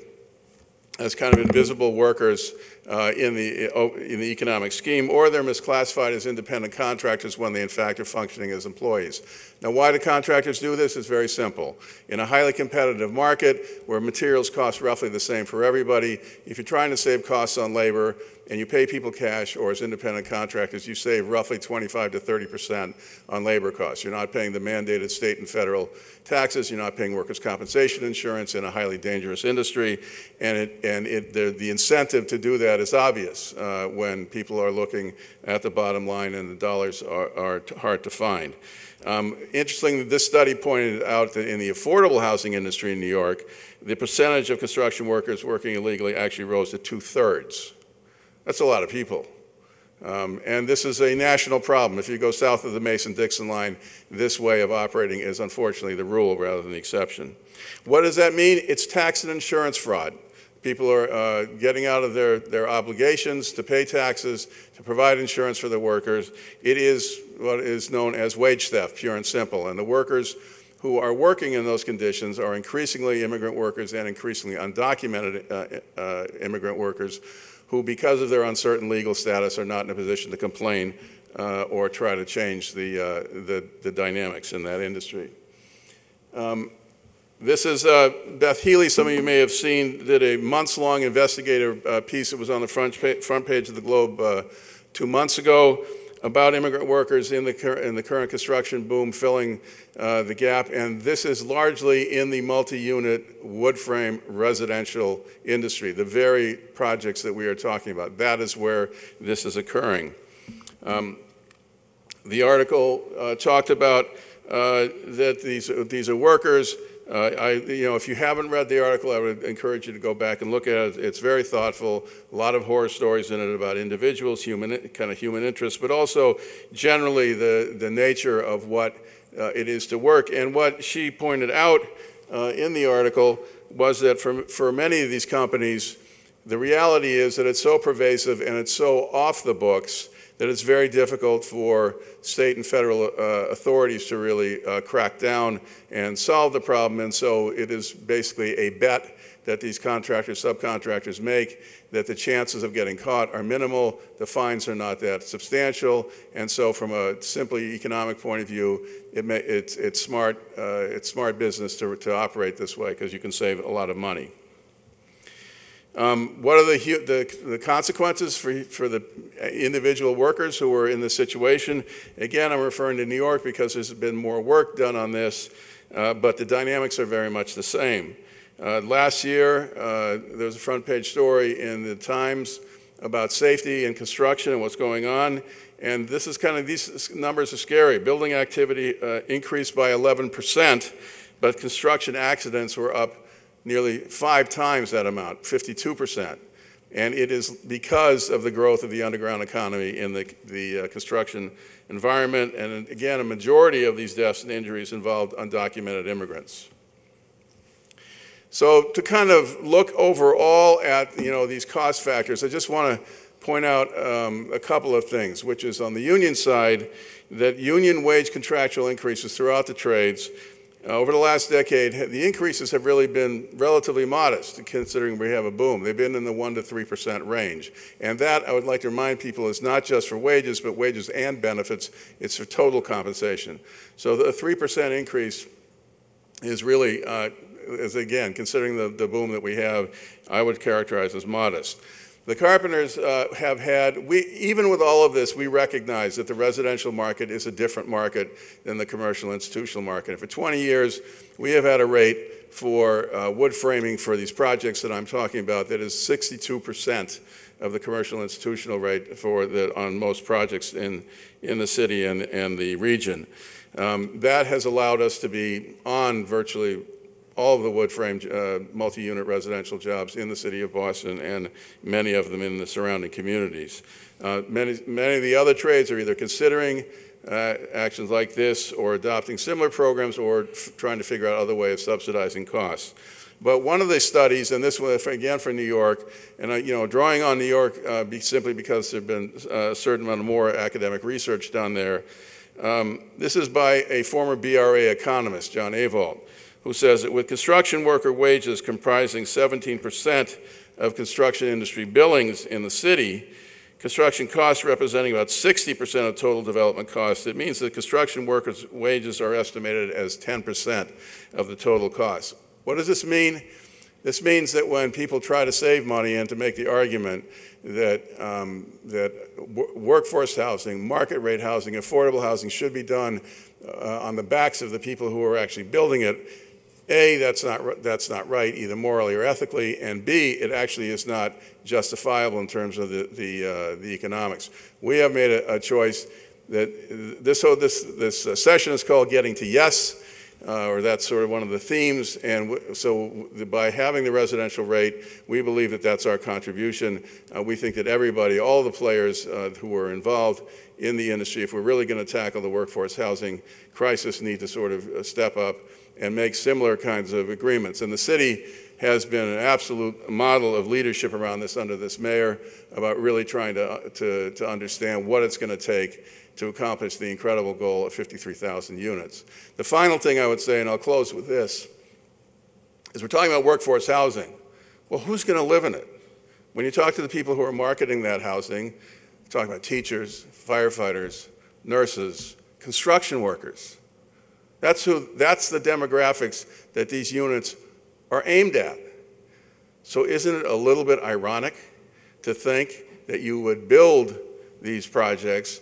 as kind of invisible workers uh, in, the, uh, in the economic scheme, or they're misclassified as independent contractors when they in fact are functioning as employees. Now why do contractors do this? It's very simple. In a highly competitive market where materials cost roughly the same for everybody, if you're trying to save costs on labor, and you pay people cash or as independent contractors, you save roughly 25 to 30 percent on labor costs. You're not paying the mandated state and federal taxes. You're not paying workers' compensation insurance in a highly dangerous industry. And, it, and it, the, the, incentive to do that is obvious uh, when people are looking at the bottom line and the dollars are, are hard to find. Um, interesting, this study pointed out that in the affordable housing industry in New York, the percentage of construction workers working illegally actually rose to two-thirds. That's a lot of people. Um, and this is a national problem. If you go south of the Mason-Dixon line, this way of operating is unfortunately the rule rather than the exception. What does that mean? It's tax and insurance fraud. People are uh, getting out of their, their obligations to pay taxes, to provide insurance for their workers. It is what is known as wage theft, pure and simple. And the workers who are working in those conditions are increasingly immigrant workers and increasingly undocumented uh, uh, immigrant workers who, because of their uncertain legal status, are not in a position to complain uh, or try to change the, uh, the, the, dynamics in that industry. Um, this is uh, Beth Healy, some of you may have seen, did a months-long investigative uh, piece that was on the front, front page of the Globe uh, two months ago about immigrant workers in the, in the current construction boom filling uh, the gap. And this is largely in the multi-unit wood frame residential industry, the very projects that we are talking about. That is where this is occurring. Um, the article uh, talked about uh, that these, these are workers uh, I, you know, if you haven't read the article, I would encourage you to go back and look at it. It's very thoughtful. A lot of horror stories in it about individuals, human kind of human interests, but also generally the the nature of what uh, it is to work. And what she pointed out uh, in the article was that for for many of these companies, the reality is that it's so pervasive and it's so off the books that it's very difficult for state and federal uh, authorities to really uh, crack down and solve the problem. And so it is basically a bet that these contractors, subcontractors make that the chances of getting caught are minimal, the fines are not that substantial, and so from a simply economic point of view, it may, it's, it's, smart, uh, it's smart business to, to operate this way because you can save a lot of money. Um, what are the, the, the, consequences for, for the individual workers who are in this situation? Again, I'm referring to New York because there's been more work done on this, uh, but the dynamics are very much the same. Uh, last year, uh, there was a front page story in the Times about safety and construction and what's going on. And this is kind of, these numbers are scary. Building activity uh, increased by 11%, but construction accidents were up nearly five times that amount, 52%. And it is because of the growth of the underground economy in the, the uh, construction environment. And again, a majority of these deaths and injuries involved undocumented immigrants. So to kind of look overall at you know, these cost factors, I just want to point out um, a couple of things, which is on the union side, that union wage contractual increases throughout the trades over the last decade, the increases have really been relatively modest, considering we have a boom. They've been in the 1% to 3% range. And that, I would like to remind people, is not just for wages, but wages and benefits. It's for total compensation. So the 3% increase is really, uh, is again, considering the, the boom that we have, I would characterize as modest. The carpenters uh, have had, we, even with all of this, we recognize that the residential market is a different market than the commercial institutional market. And for 20 years, we have had a rate for uh, wood framing for these projects that I'm talking about that is 62% of the commercial institutional rate for the, on most projects in, in the city and, and the region. Um, that has allowed us to be on virtually all of the wood frame uh, multi-unit residential jobs in the city of Boston and many of them in the surrounding communities. Uh, many, many of the other trades are either considering uh, actions like this or adopting similar programs or trying to figure out other ways of subsidizing costs. But one of the studies, and this one again for New York, and uh, you know, drawing on New York uh, be simply because there have been uh, a certain amount of more academic research done there. Um, this is by a former BRA economist, John Avault who says that with construction worker wages comprising 17% of construction industry billings in the city, construction costs representing about 60% of total development costs, it means that construction workers' wages are estimated as 10% of the total cost. What does this mean? This means that when people try to save money and to make the argument that, um, that workforce housing, market rate housing, affordable housing should be done uh, on the backs of the people who are actually building it, a, that's not, that's not right, either morally or ethically, and B, it actually is not justifiable in terms of the, the, uh, the economics. We have made a, a choice that this, so this, this session is called Getting to Yes. uh, or that's sort of one of the themes. And so by having the residential rate, we believe that that's our contribution. Uh, We think that everybody, all the players uh, who are involved in the industry, if we're really going to tackle the workforce housing crisis, need to sort of uh, step up and make similar kinds of agreements. And the city has been an absolute model of leadership around this under this mayor about really trying to, to, to understand what it's going to take to accomplish the incredible goal of 53,000 units. The final thing I would say, and I'll close with this, is we're talking about workforce housing. Well, who's going to live in it? When you talk to the people who are marketing that housing, talking about teachers, firefighters, nurses, construction workers. That's, who, that's the demographics that these units are aimed at. So isn't it a little bit ironic to think that you would build these projects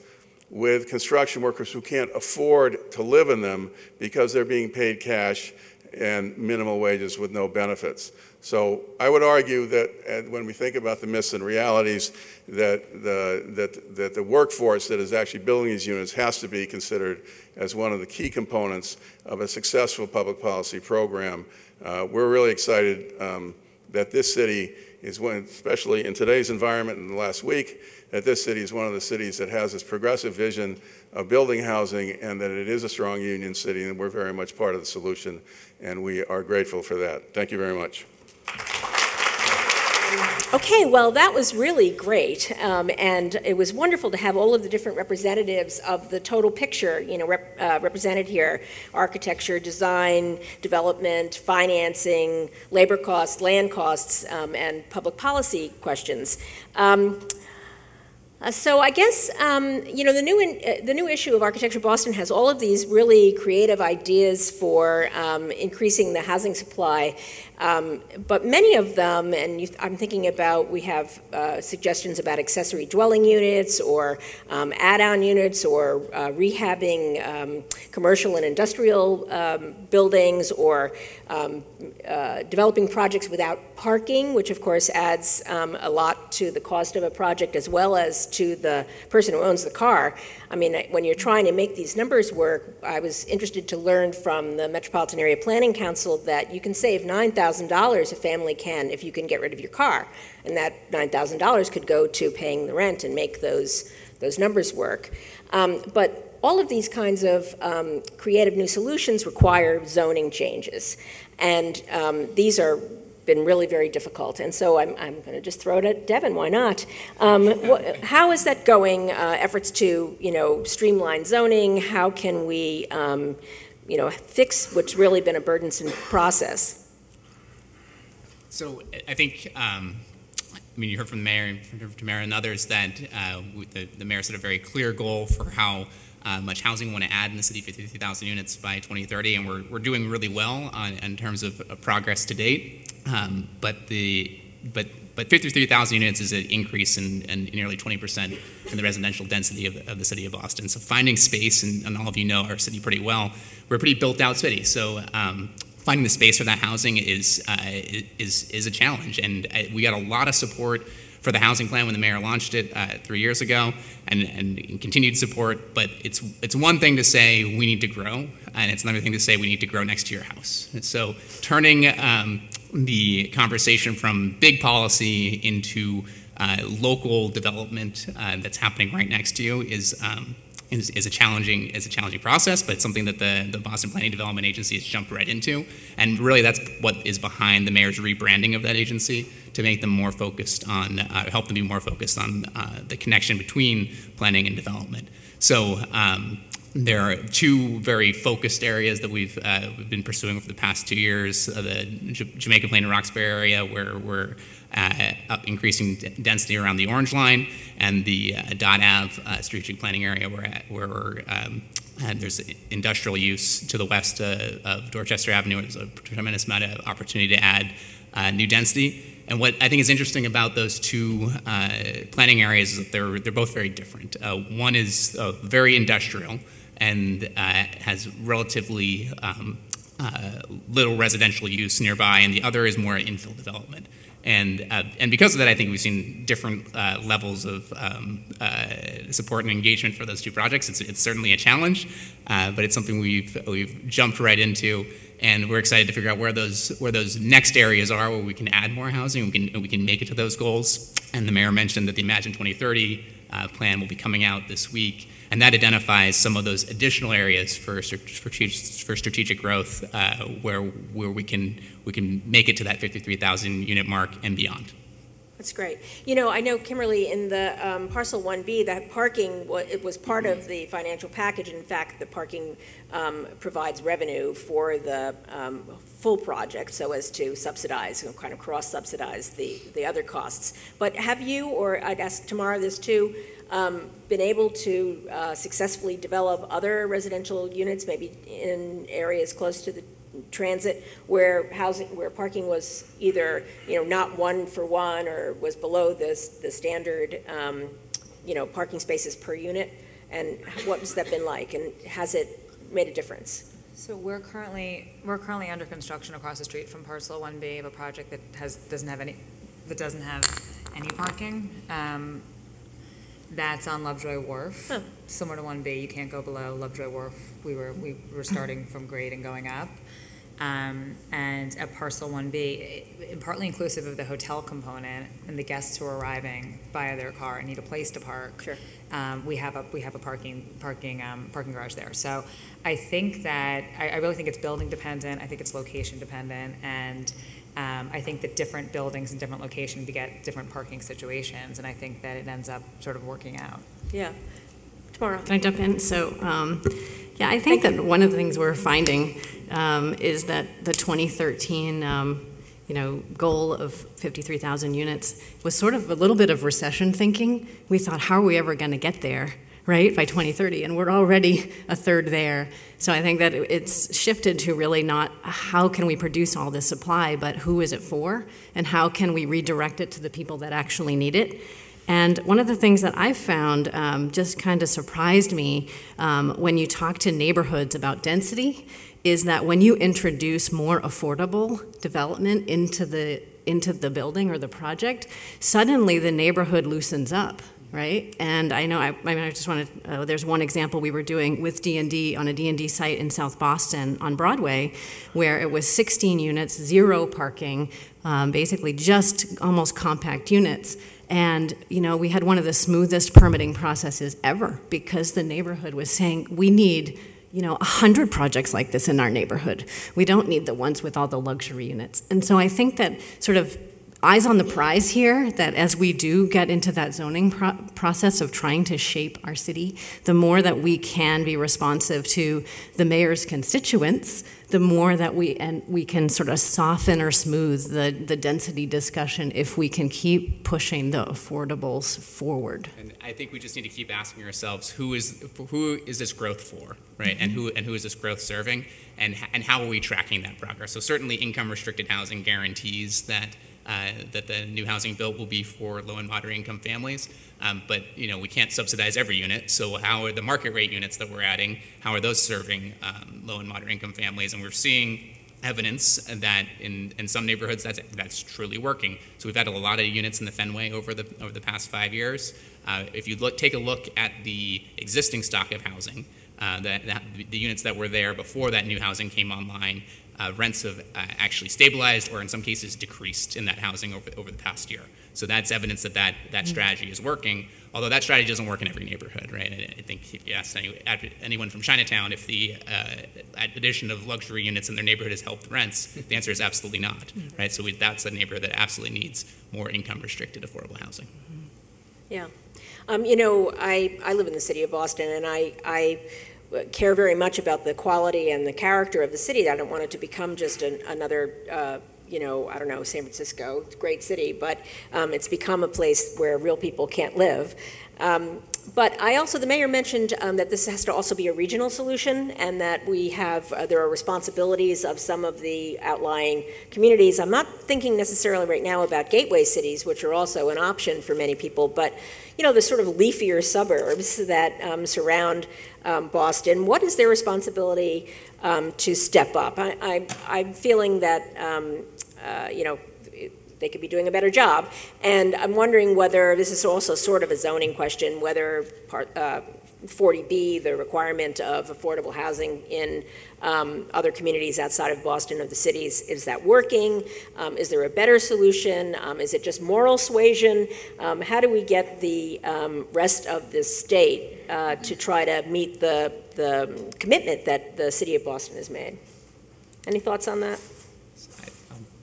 with construction workers who can't afford to live in them because they're being paid cash and minimal wages with no benefits. So I would argue that when we think about the myths and realities, that the, that, that the workforce that is actually building these units has to be considered as one of the key components of a successful public policy program. Uh, we're really excited um, that this city is one, especially in today's environment in the last week, that this city is one of the cities that has this progressive vision of building housing and that it is a strong union city and we're very much part of the solution and we are grateful for that. Thank you very much. Okay, well, that was really great, um, and it was wonderful to have all of the different representatives of the total picture, you know, rep, uh, represented here: architecture, design, development, financing, labor costs, land costs, um, and public policy questions. Um, uh, so I guess um, you know the new in, uh, the new issue of Architecture Boston has all of these really creative ideas for um, increasing the housing supply, um, but many of them, and you, I'm thinking about we have uh, suggestions about accessory dwelling units or um, add-on units or uh, rehabbing um, commercial and industrial um, buildings or uh, developing projects without parking, which of course adds a lot to the cost of a project as well as to the person who owns the car. I mean, when you're trying to make these numbers work, I was interested to learn from the Metropolitan Area Planning Council that you can save $9,000 a family can if you can get rid of your car. And that $9,000 could go to paying the rent and make those, those numbers work. Um, but all of these kinds of um, creative new solutions require zoning changes. And um, these are been really very difficult. And so I'm, I'm going to just throw it at Devin. Why not? Um, how is that going? Uh, efforts to you know streamline zoning. How can we um, you know fix what's really been a burdensome process? So I think. Um, I mean, you heard from the mayor, from the mayor and others that uh, the, the mayor set a very clear goal for how much housing we want to add in the city, 53,000 units by 2030, and we're, we're doing really well on, in terms of, progress to date. Um, but the but but 53,000 units is an increase in, in nearly 20% in the residential density of, of, the city of Boston. So finding space, and, and, all of you know our city pretty well, we're a pretty built out city. So um, finding the space for that housing is, uh, is, is a challenge. And uh, we got a lot of support for the housing plan when the mayor launched it uh, three years ago and, and continued support. But it's, it's one thing to say we need to grow, and it's another thing to say we need to grow next to your house. And so turning um, the conversation from big policy into uh, local development uh, that's happening right next to you is, um, is, is, a challenging is a challenging process, but it's something that the, the Boston Planning Development Agency has jumped right into. And really that's what is behind the mayor's rebranding of that agency to make them more focused on, uh, help them be more focused on uh, the connection between planning and development. So um, there are two very focused areas that we've, uh, we've been pursuing over the past two years, uh, the J Jamaica Plain and Roxbury area where we're up increasing density around the Orange Line, and the uh, Dot Ave uh, strategic planning area where, where um, there's industrial use to the west uh, of Dorchester Avenue. There's a tremendous amount of opportunity to add new density. And what I think is interesting about those two uh, planning areas is that they're, they're both very different. Uh, one is uh, very industrial and uh, has relatively um, uh, little residential use nearby, and the other is more infill development. And, uh, and because of that, I think we've seen different uh, levels of um, uh, support and engagement for those two projects. It's, it's certainly a challenge, uh, but it's something we've, we've jumped right into. And we're excited to figure out where those, where those next areas are where we can add more housing, we can, we can make it to those goals. And the mayor mentioned that the Imagine 2030 uh, plan will be coming out this week. And that identifies some of those additional areas for, for, for strategic growth uh, where, where we, can, we can make it to that 53,000 unit mark and beyond. That's great. You know, I know Kimberly in the um, parcel 1B that parking it was part of the financial package. In fact, the parking um, provides revenue for the um, full project so as to subsidize, kind of cross subsidize the, the other costs. But have you, or I'd ask Tamara this too, um, been able to uh, successfully develop other residential units, maybe in areas close to the transit, where housing, where parking was either you know not one for one or was below this the standard um, you know parking spaces per unit, and what has that been like, and has it made a difference? So we're currently we're currently under construction across the street from Parcel 1B of a project that has doesn't have any that doesn't have any parking. Um, that's on Lovejoy Wharf, Huh. similar to 1B. You can't go below Lovejoy Wharf. We were, we were starting from grade and going up. Um, and at parcel 1B, eh, partly inclusive of the hotel component and the guests who are arriving via their car and need a place to park. Sure. Um, we have a we have a parking parking um, parking garage there. So I think that I, I really think it's building dependent. I think it's location dependent, and um, I think that different buildings in different locations get different parking situations, and I think that it ends up sort of working out. Yeah. Tamara. Can I jump in? So, um, yeah, I think that one of the things we're finding um, is that the 2013, um, you know, goal of 53,000 units was sort of a little bit of recession thinking. We thought, how are we ever going to get there? right, by 2030, and we're already a third there. So I think that it's shifted to really not how can we produce all this supply, but who is it for, and how can we redirect it to the people that actually need it. And one of the things that I've found um, just kind of surprised me um, when you talk to neighborhoods about density is that when you introduce more affordable development into the into the building or the project, suddenly the neighborhood loosens up right? And I know, I, I mean, I just wanted, uh, there's one example we were doing with D&D on a D&D site in South Boston on Broadway, where it was 16 units, zero parking, um, basically just almost compact units. And, you know, we had one of the smoothest permitting processes ever because the neighborhood was saying, we need you know, 100 projects like this in our neighborhood. We don't need the ones with all the luxury units. And so I think that sort of eyes on the prize here that as we do get into that zoning pro process of trying to shape our city, the more that we can be responsive to the mayor's constituents, the more that we and we can sort of soften or smooth the, the density discussion if we can keep pushing the affordables forward. And I think we just need to keep asking ourselves who is who is this growth for, right? And who and who is this growth serving? And and how are we tracking that progress? So certainly income restricted housing guarantees that that the new housing built will be for low and moderate income families. Um, but you know we can't subsidize every unit. So how are the market rate units that we're adding? How are those serving um, low and moderate income families? And we're seeing evidence that in, in some neighborhoods that's that's truly working. So we've added a lot of units in the Fenway over the over the past five years. Uh, if you look take a look at the existing stock of housing. Uh, that, that, the units that were there before that new housing came online, uh, rents have uh, actually stabilized or in some cases decreased in that housing over, over the past year. So that's evidence that that, that mm-hmm. strategy is working, although that strategy doesn't work in every neighborhood, right? I, I think if you ask any, anyone from Chinatown if the uh, addition of luxury units in their neighborhood has helped rents, the answer is absolutely not, mm-hmm. right? So we, that's a neighborhood that absolutely needs more income restricted affordable housing. Yeah. Um, you know, I, I live in the city of Boston and I, I care very much about the quality and the character of the city. I don't want it to become just an, another, uh, you know, I don't know, San Francisco, great city, but um, it's become a place where real people can't live. Um, but I also, the mayor mentioned um, that this has to also be a regional solution and that we have, uh, there are responsibilities of some of the outlying communities. I'm not thinking necessarily right now about gateway cities, which are also an option for many people, but, you know, the sort of leafier suburbs that um, surround um, Boston. What is their responsibility um, to step up? I, am feeling that, um, uh, you know, they could be doing a better job. And I'm wondering whether, this is also sort of a zoning question, whether part, uh, 40B, the requirement of affordable housing in um, other communities outside of Boston of the cities, is that working? Um, is there a better solution? Um, is it just moral suasion? Um, how do we get the um, rest of the state uh, to try to meet the, the commitment that the city of Boston has made? Any thoughts on that?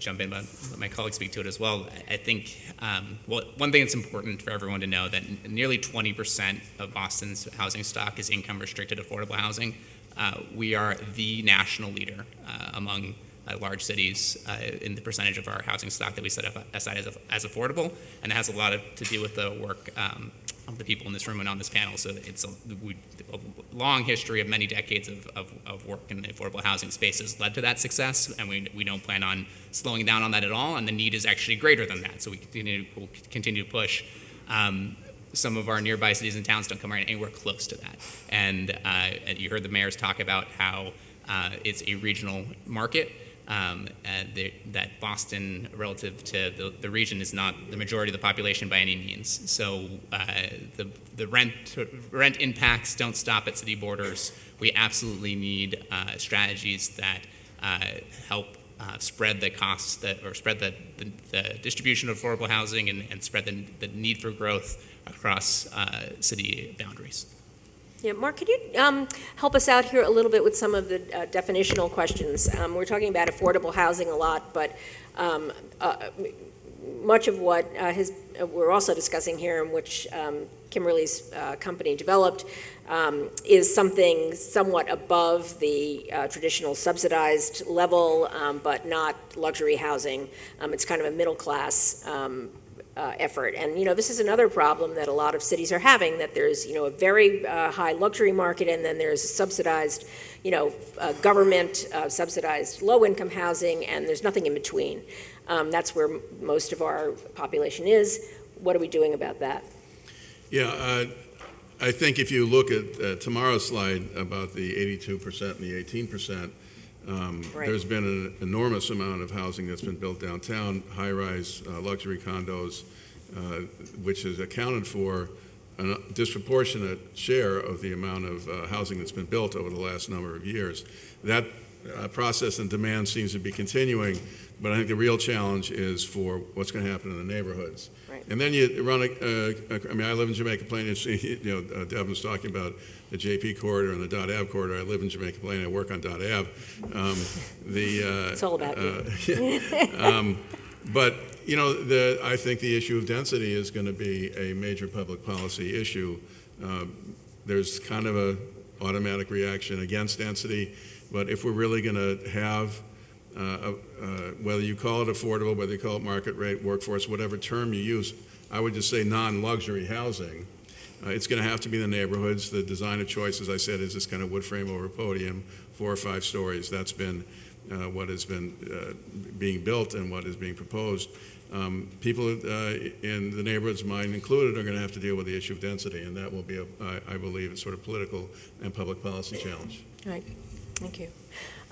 Jump in, but let my colleagues speak to it as well. I think um, well, one thing that's important for everyone to know that nearly 20% of Boston's housing stock is income restricted affordable housing. Uh, we are the national leader uh, among uh, large cities uh, in the percentage of our housing stock that we set aside as, as affordable, and it has a lot of, to do with the work um, of the people in this room and on this panel. So it's a, a long history of many decades of, of, of, work in the affordable housing space has led to that success, and we, we don't plan on slowing down on that at all, and the need is actually greater than that. So we continue, we'll continue to push. Um, some of our nearby cities and towns don't come around anywhere close to that. And, uh, and you heard the mayors talk about how uh, it's a regional market um, the, that Boston, relative to the, the, region, is not the majority of the population by any means. So uh, the, the rent, rent impacts don't stop at city borders. We absolutely need uh, strategies that uh, help uh, spread the costs that, or spread the, the, the distribution of affordable housing and, and spread the, the need for growth across uh, city boundaries. Yeah, Mark, could you um, help us out here a little bit with some of the uh, definitional questions? Um, we're talking about affordable housing a lot, but um, uh, much of what uh, uh, we're also discussing here, which um, Kimberly's uh, company developed, um, is something somewhat above the uh, traditional subsidized level, um, but not luxury housing. it's kind of a middle class uh, effort. And you know, this is another problem that a lot of cities are having. That there's you know a very uh, high luxury market, and then there's subsidized, you know, uh, government uh, subsidized low-income housing, and there's nothing in between. Um, that's where most of our population is. What are we doing about that? Yeah. Uh, I think if you look at uh, Tamara's slide about the 82% and the 18%, um, right. There's been an enormous amount of housing that's been built downtown, high-rise uh, luxury condos, uh, which has accounted for a disproportionate share of the amount of uh, housing that's been built over the last number of years. That uh, process and demand seems to be continuing, but I think the real challenge is for what's going to happen in the neighborhoods. Right. And then you run a, uh, I mean, I live in Jamaica Plain, you know, uh, Devin's talking about the JP corridor and the Dot Ave corridor. I live in Jamaica Plain. I work on Dot Ave. Um, the uh, it's all about uh, yeah, um, but you know, the, I think the issue of density is going to be a major public policy issue. Um, there's kind of a automatic reaction against density, but if we're really going to have uh, uh, whether you call it affordable, whether you call it market rate, workforce, whatever term you use, I would just say non-luxury housing uh, it's going to have to be the neighborhoods. The design of choice, as I said, is this kind of wood frame over podium, four or five stories. That's been uh, what has been uh, being built and what is being proposed. Um, people uh, in the neighborhoods, mine included, are going to have to deal with the issue of density, and that will be, a, I, I believe, a sort of political and public policy challenge. All right. Thank you.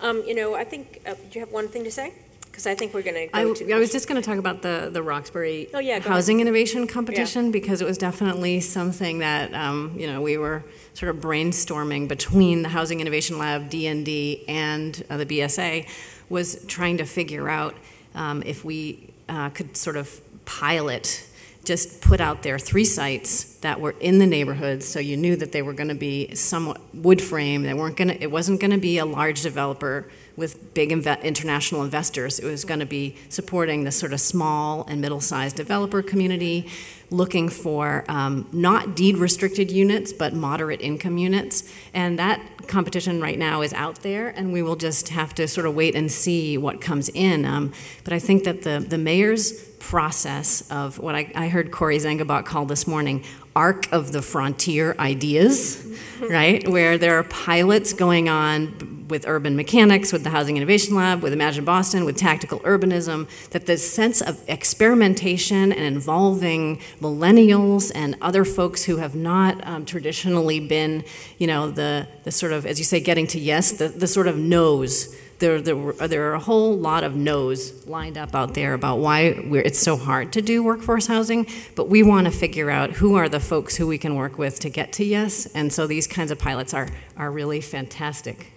Um, you know, I think, uh, do you have one thing to say? Because I think we're going to I, to. I was just going to talk about the, the Roxbury Oh, yeah, Housing Innovation Competition because it was definitely something that, um, you know, we were sort of brainstorming between the Housing Innovation Lab, DND, and uh, the BSA, was trying to figure out um, if we uh, could sort of pilot just put out there three sites that were in the neighborhoods so you knew that they were going to be somewhat wood frame they weren't going to it wasn't going to be a large developer with big international investors. It was going to be supporting the sort of small and middle-sized developer community, looking for um, not deed-restricted units, but moderate income units. And that competition right now is out there, and we will just have to sort of wait and see what comes in. Um, but I think that the, the mayor's process of what I, I heard Corey Zehngebot call this morning arc of the frontier ideas, right? Where there are pilots going on with urban mechanics, with the Housing Innovation Lab, with Imagine Boston, with tactical urbanism, that the sense of experimentation and involving millennials and other folks who have not um, traditionally been, you know, the, the sort of, as you say, getting to yes, the, the sort of no's there, there, there are a whole lot of no's lined up out there about why it's so hard to do workforce housing, but we want to figure out who are the folks who we can work with to get to yes, and so these kinds of pilots are, are really fantastic.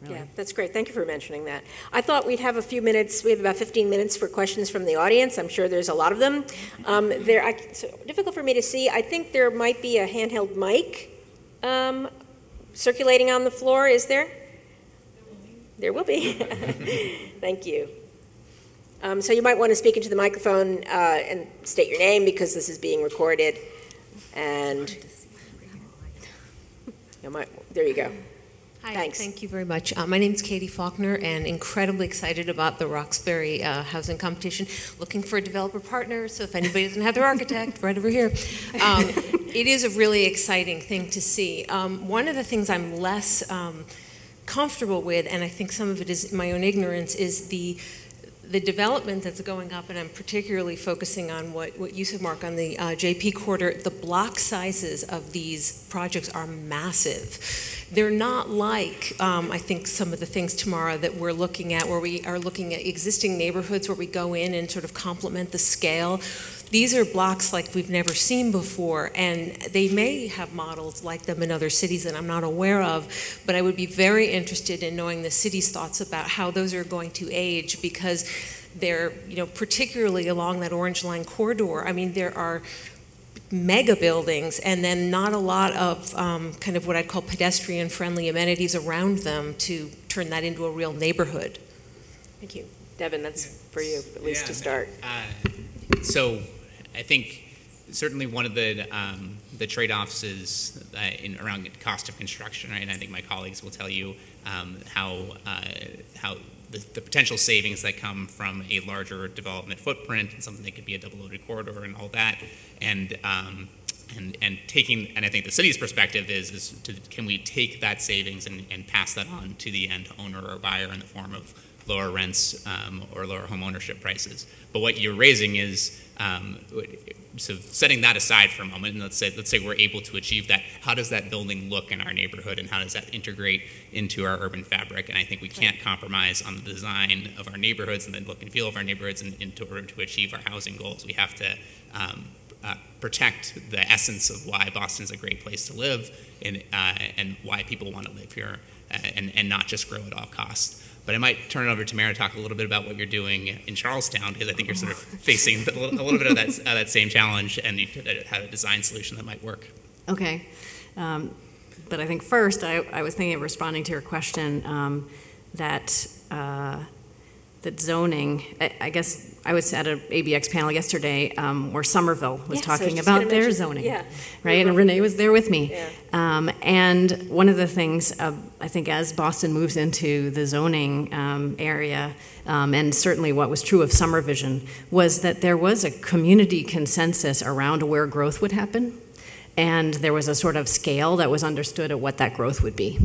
Really. Yeah, that's great. Thank you for mentioning that. I thought we'd have a few minutes. We have about 15 minutes for questions from the audience. I'm sure there's a lot of them. Um, there, I, difficult for me to see. I think there might be a handheld mic um, circulating on the floor. Is there? There will be. Thank you. Um, so you might want to speak into the microphone uh, and state your name because this is being recorded. And you might, there you go. Hi, Thanks. thank you very much. Uh, my name is Katie Faulkner, and incredibly excited about the Roxbury uh, housing competition. Looking for a developer partner, so if anybody doesn't have their architect, right over here. Um, it is a really exciting thing to see. Um, one of the things I'm less um, comfortable with, and I think some of it is my own ignorance, is the the development that's going up, and I'm particularly focusing on what, what you said, Mark, on the uh, JP quarter, the block sizes of these projects are massive. They're not like, um, I think, some of the things tomorrow that we're looking at, where we are looking at existing neighborhoods where we go in and sort of complement the scale. These are blocks like we've never seen before, and they may have models like them in other cities that I'm not aware of, but I would be very interested in knowing the city's thoughts about how those are going to age because they're, you know, particularly along that Orange Line corridor. I mean, there are mega buildings and then not a lot of um, kind of what I'd call pedestrian friendly amenities around them to turn that into a real neighborhood. Thank you. Devin, that's for you, at least yeah, to start. Uh, so I think certainly one of the um, the trade-offs is uh, in around cost of construction, right? And I think my colleagues will tell you um, how uh, how the, the, potential savings that come from a larger development footprint and something that could be a double-loaded corridor and all that, and um, and and taking and I think the city's perspective is is to, can we take that savings and, and pass that on to the end owner or buyer in the form of lower rents um, or lower home ownership prices. But what you're raising is um, so setting that aside for a moment, and let's say let's say we're able to achieve that. How does that building look in our neighborhood, and how does that integrate into our urban fabric? And I think we can't compromise on the design of our neighborhoods and the look and feel of our neighborhoods in, in order to achieve our housing goals. We have to um, uh, protect the essence of why Boston's a great place to live and, uh, and why people want to live here, uh, and, and not just grow at all costs. But I might turn it over to Mara to talk a little bit about what you're doing in Charlestown, because I think you're sort of facing a little, bit of that, uh, that same challenge and you have a design solution that might work. Okay. Um, but I think first, I, I, was thinking of responding to your question um, that uh, that zoning, I, I, guess I was at an ABX panel yesterday um, where Somerville was yes, talking was about their mention, zoning, yeah. right? And Renee was there with me. Yeah. Um, and one of the things, uh, I think, as Boston moves into the zoning um, area, um, and certainly what was true of SomerVision, was that there was a community consensus around where growth would happen and there was a sort of scale that was understood at what that growth would be.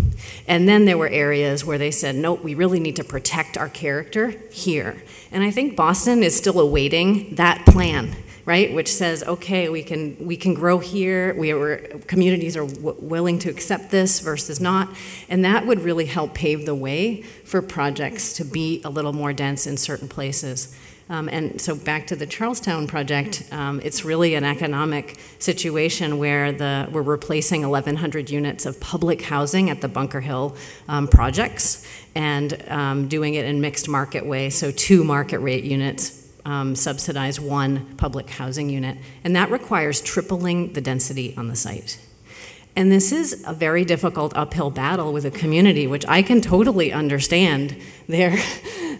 And then there were areas where they said, nope, we really need to protect our character here. And I think Boston is still awaiting that plan, right? Which says, okay, we can we can grow here. We are communities are willing to accept this versus not, and that would really help pave the way for projects to be a little more dense in certain places. Um, and so back to the Charlestown project, um, it's really an economic situation where the, we're replacing 1,100 units of public housing at the Bunker Hill um, projects and um, doing it in mixed market way, so two market rate units um, subsidize one public housing unit. And that requires tripling the density on the site. And this is a very difficult uphill battle with a community, which I can totally understand their,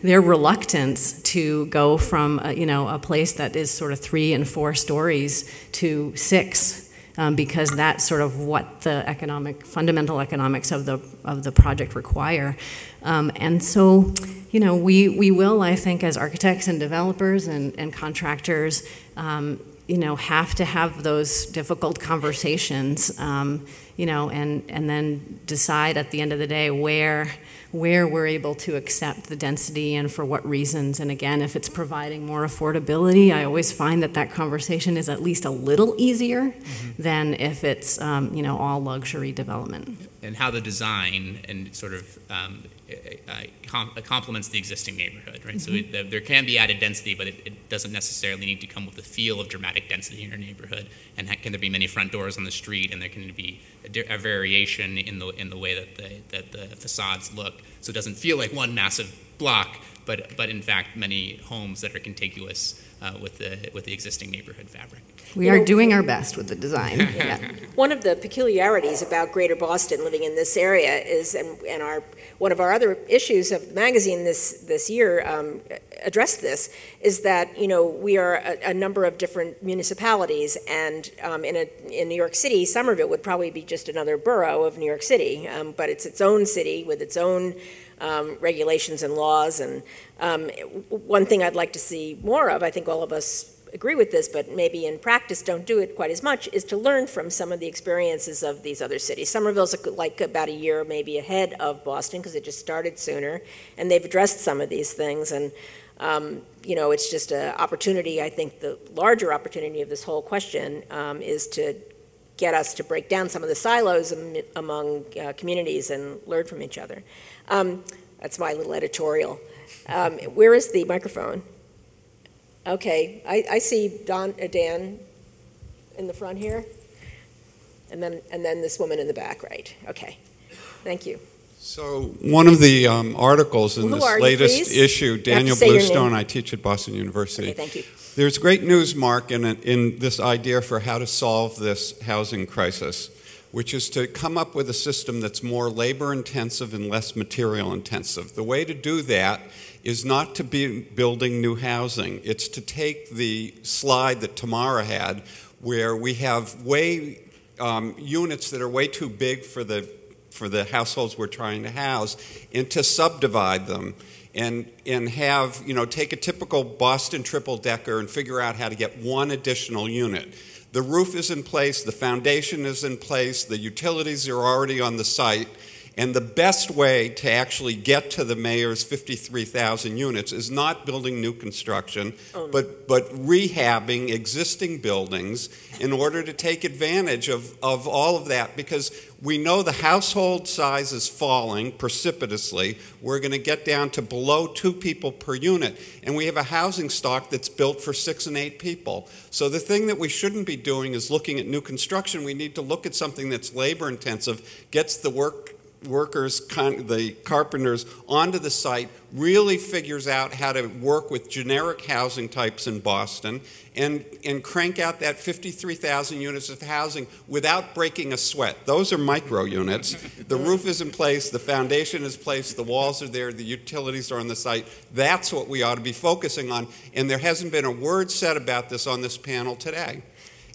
their reluctance to go from a, you know, a place that is sort of three and four stories to six um, because that's sort of what the economic, fundamental economics of the, of the project require. Um, and so, you know, we, we will, I think, as architects and developers and, and contractors, um, you know, have to have those difficult conversations, um, you know, and, and then decide at the end of the day where, where we're able to accept the density and for what reasons. And again, if it's providing more affordability, I always find that that conversation is at least a little easier Mm-hmm. than if it's, um, you know, all luxury development. and how the design and sort of um, com- complements the existing neighborhood, right? So Mhm. it, there can be added density, but it, it doesn't necessarily need to come with the feel of dramatic density in your neighborhood. And can there be many front doors on the street, and there can be a, a variation in the in the way that the that the facades look, so it doesn't feel like one massive block, but but in fact many homes that are contiguous uh, with the with the existing neighborhood fabric. We You are know- doing our best with the design. Yeah. One of the peculiarities about Greater Boston, living in this area, is, and, and our one of our other issues of the magazine this this year um, addressed this, is that you know we are a, a number of different municipalities, and um, in a in New York City, Somerville would probably be just another borough of New York City, um, but it's its own city with its own um, regulations and laws. And um, one thing I'd like to see more of, I think all of us agree with this, but maybe in practice don't do it quite as much, is to learn from some of the experiences of these other cities. Somerville's like about a year maybe ahead of Boston because it just started sooner, and they've addressed some of these things. And um, you know, it's just an opportunity. I think the larger opportunity of this whole question um, is to get us to break down some of the silos am- among uh, communities and learn from each other. Um, that's my little editorial. Um, where is the microphone? Okay, I, I see Don, uh, Dan in the front here, and then, and then this woman in the back, right? Okay, thank you. So, one of the um, articles in Who this are you, latest please? issue, You have to Daniel say your Bluestone, name. I teach at Boston University. Okay, thank you. There's great news, Mark, in, in this idea for how to solve this housing crisis, which is to come up with a system that's more labor intensive and less material intensive. The way to do that is not to be building new housing, it's to take the slide that Tamara had, where we have way um, units that are way too big for the for the households we're trying to house, and to subdivide them and and have you know take a typical Boston triple decker and figure out how to get one additional unit. The roof is in place, the foundation is in place, the utilities are already on the site, and the best way to actually get to the mayor's 53,000 units is not building new construction, oh, but but rehabbing existing buildings in order to take advantage of, of all of that because we know the household size is falling precipitously. We're going to get down to below two people per unit. And we have a housing stock that's built for six and eight people. So the thing that we shouldn't be doing is looking at new construction. We need to look at something that's labor intensive, gets the work workers, the carpenters onto the site, really figures out how to work with generic housing types in Boston and, and crank out that 53,000 units of housing without breaking a sweat. Those are micro units. The roof is in place, the foundation is placed, the walls are there, the utilities are on the site. That's what we ought to be focusing on. And there hasn't been a word said about this on this panel today.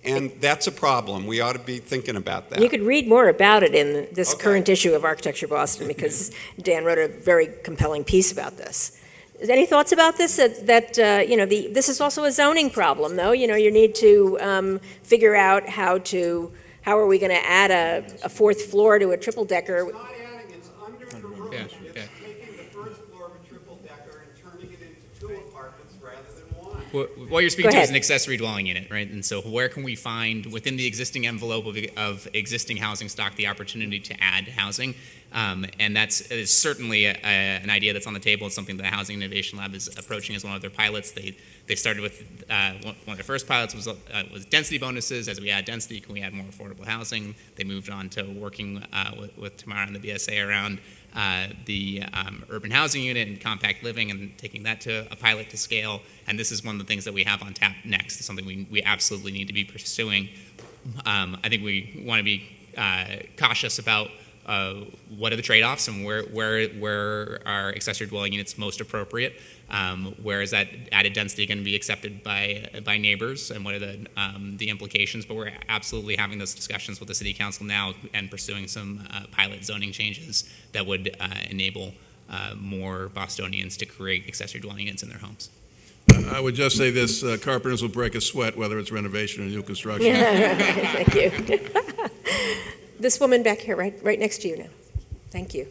And that's a problem. We ought to be thinking about that. You could read more about it in this current issue of Architecture Boston because Dan wrote a very compelling piece about this. Any thoughts about this? That, that uh, you know, the, this is also a zoning problem, though. You know, you need to um, figure out how to, how are we going to add a, a fourth floor to a triple decker? Yeah, yeah. What, what you're speaking to is an accessory dwelling unit, right? And so, where can we find within the existing envelope of, of existing housing stock the opportunity to add housing? Um, and that's is certainly a, a, an idea that's on the table. It's something that the Housing Innovation Lab is approaching as one of their pilots. They they started with uh, one one of their first pilots was uh, was density bonuses. As we add density, can we add more affordable housing? They moved on to working uh, with, with Tamara and the BSA around uh, the um, urban housing unit and compact living and taking that to a pilot to scale. And this is one of the things that we have on tap next. It's something we, we absolutely need to be pursuing. Um, I think we want to be uh, cautious about uh, what are the trade-offs and where, where, where are accessory dwelling units most appropriate? Um, where is that added density going to be accepted by, by neighbors and what are the, um, the implications? But we're absolutely having those discussions with the city council now and pursuing some uh, pilot zoning changes that would uh, enable uh, more Bostonians to create accessory dwelling units in their homes. I would just say this, uh, carpenters will break a sweat whether it's renovation or new construction. Thank you. This woman back here, right, right next to you now. Thank you.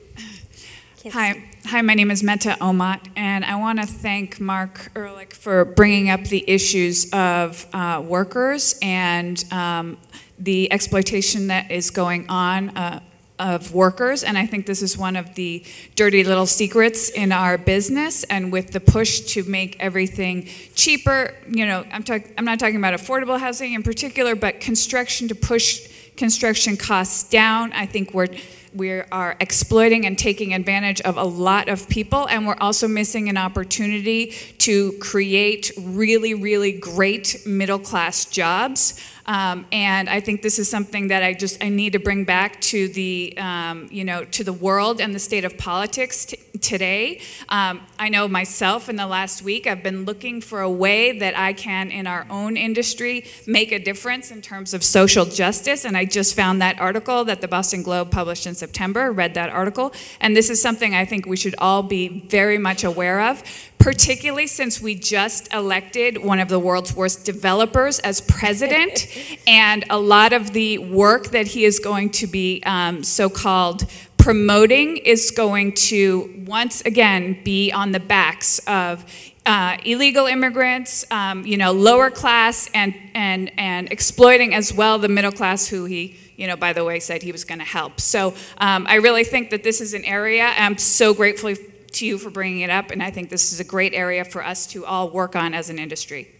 Hi, hi. My name is Meta Omat, and I want to thank Mark Erlich for bringing up the issues of uh, workers and um, the exploitation that is going on uh, of workers. And I think this is one of the dirty little secrets in our business. And with the push to make everything cheaper, you know, I'm talking. I'm not talking about affordable housing in particular, but construction to push construction costs down. I think we're we are exploiting and taking advantage of a lot of people, and we're also missing an opportunity to create really, really great middle class jobs. Um, and I think this is something that I just I need to bring back to the um, you know to the world and the state of politics today. Um, I know myself in the last week I've been looking for a way that I can in our own industry make a difference in terms of social justice, and I just found that article that the Boston Globe published in September. Read that article, and this is something I think we should all be very much aware of particularly since we just elected one of the world's worst developers as president, and a lot of the work that he is going to be um, so called promoting is going to once again be on the backs of uh, illegal immigrants, um, you know, lower class, and, and, and exploiting as well the middle class who he, you know, by the way, said he was going to help. So um, I really think that this is an area, I'm so grateful to you for bringing it up, and I think this is a great area for us to all work on as an industry.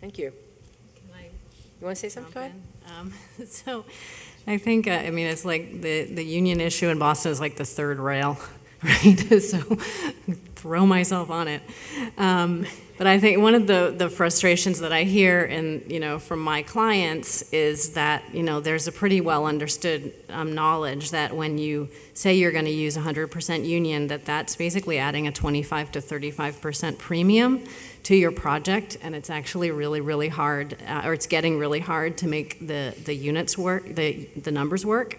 Thank you. You want to say something? Go ahead. Um, so, I think uh, I mean it's like the the union issue in Boston is like the third rail, right? so, throw myself on it. Um, but I think one of the, the frustrations that I hear and you know from my clients is that you know there's a pretty well understood um, knowledge that when you say you're going to use 100% union that that's basically adding a 25 to 35% premium to your project and it's actually really really hard uh, or it's getting really hard to make the the units work the the numbers work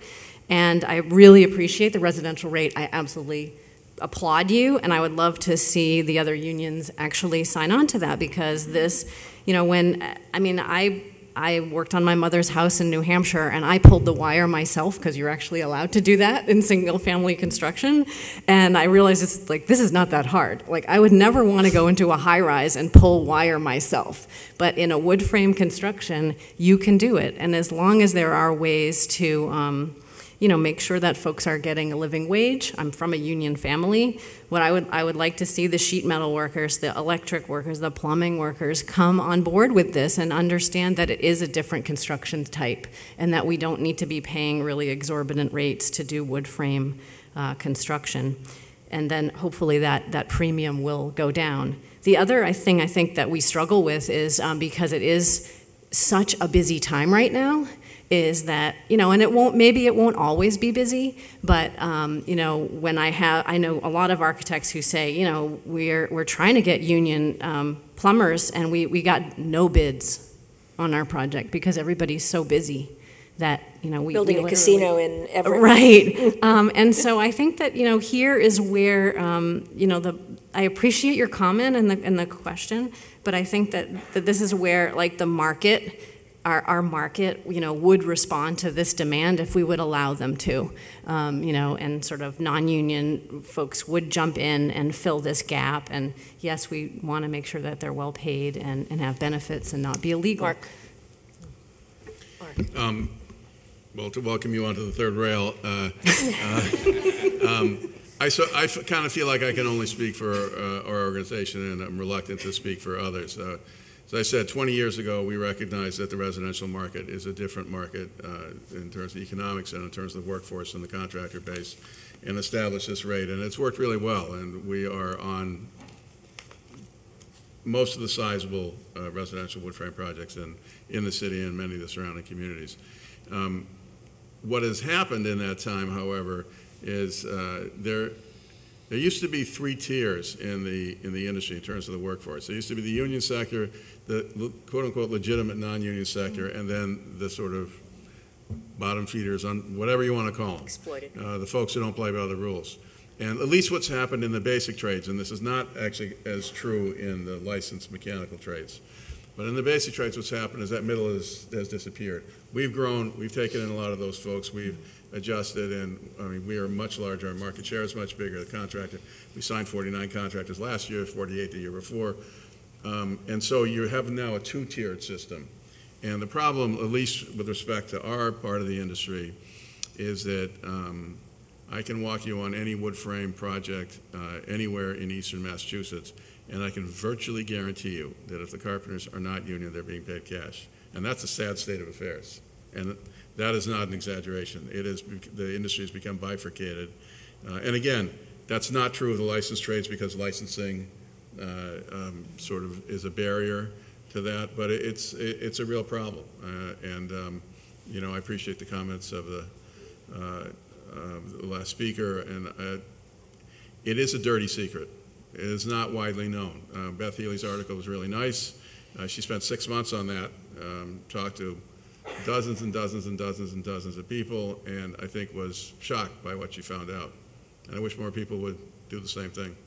and I really appreciate the residential rate I absolutely applaud you, and I would love to see the other unions actually sign on to that because this, you know, when I mean, I I worked on my mother's house in New Hampshire and I pulled the wire myself because you're actually allowed to do that in single family construction. And I realized it's like, this is not that hard. Like, I would never want to go into a high rise and pull wire myself. But in a wood frame construction, you can do it. And as long as there are ways to, um, you know, make sure that folks are getting a living wage. I'm from a union family. What I would I would like to see the sheet metal workers, the electric workers, the plumbing workers come on board with this and understand that it is a different construction type and that we don't need to be paying really exorbitant rates to do wood frame uh, construction. And then hopefully that that premium will go down. The other thing I think that we struggle with is um, because it is such a busy time right now is that you know and it won't maybe it won't always be busy but um, you know when i have i know a lot of architects who say you know we're we're trying to get union um, plumbers and we we got no bids on our project because everybody's so busy that you know we building we a casino in Everett. right um, and so i think that you know here is where um, you know the i appreciate your comment and the and the question but i think that that this is where like the market our, our market, you know, would respond to this demand if we would allow them to, um, you know, and sort of non-union folks would jump in and fill this gap. And yes, we want to make sure that they're well paid and, and have benefits and not be illegal. Mark. Mark. Um, well, to welcome you onto the third rail, uh, uh, um, I, so, I kind of feel like I can only speak for uh, our organization, and I'm reluctant to speak for others. As I said, 20 years ago, we recognized that the residential market is a different market uh, in terms of economics and in terms of the workforce and the contractor base, and established this rate. And it's worked really well, and we are on most of the sizable uh, residential wood frame projects in, in the city and many of the surrounding communities. Um, what has happened in that time, however, is uh, there, there used to be three tiers in the, in the industry in terms of the workforce. There used to be the union sector, the quote-unquote legitimate non-union sector, and then the sort of bottom feeders, on whatever you want to call them. Exploited. Uh, the folks who don't play by the rules. And at least what's happened in the basic trades, and this is not actually as true in the licensed mechanical trades, but in the basic trades, what's happened is that middle has, has disappeared. We've grown, we've taken in a lot of those folks, we've adjusted, and, I mean, we are much larger, our market share is much bigger, the contractor, we signed 49 contractors last year, 48 the year before, um, and so you have now a two-tiered system. And the problem, at least with respect to our part of the industry, is that um, I can walk you on any wood frame project uh, anywhere in eastern Massachusetts, and I can virtually guarantee you that if the carpenters are not union, they're being paid cash. And that's a sad state of affairs. And that is not an exaggeration. It is, the industry has become bifurcated. Uh, and again, that's not true of the licensed trades because licensing um, sort of is a barrier to that, but it's, it's a real problem. Uh, and, um, you know, I appreciate the comments of the, uh, uh, the last speaker, and uh, it is a dirty secret. It is not widely known. Uh, Beth Healy's article was really nice. Uh, she spent six months on that, um, talked to dozens and dozens and dozens and dozens of people, and I think was shocked by what she found out. And I wish more people would do the same thing.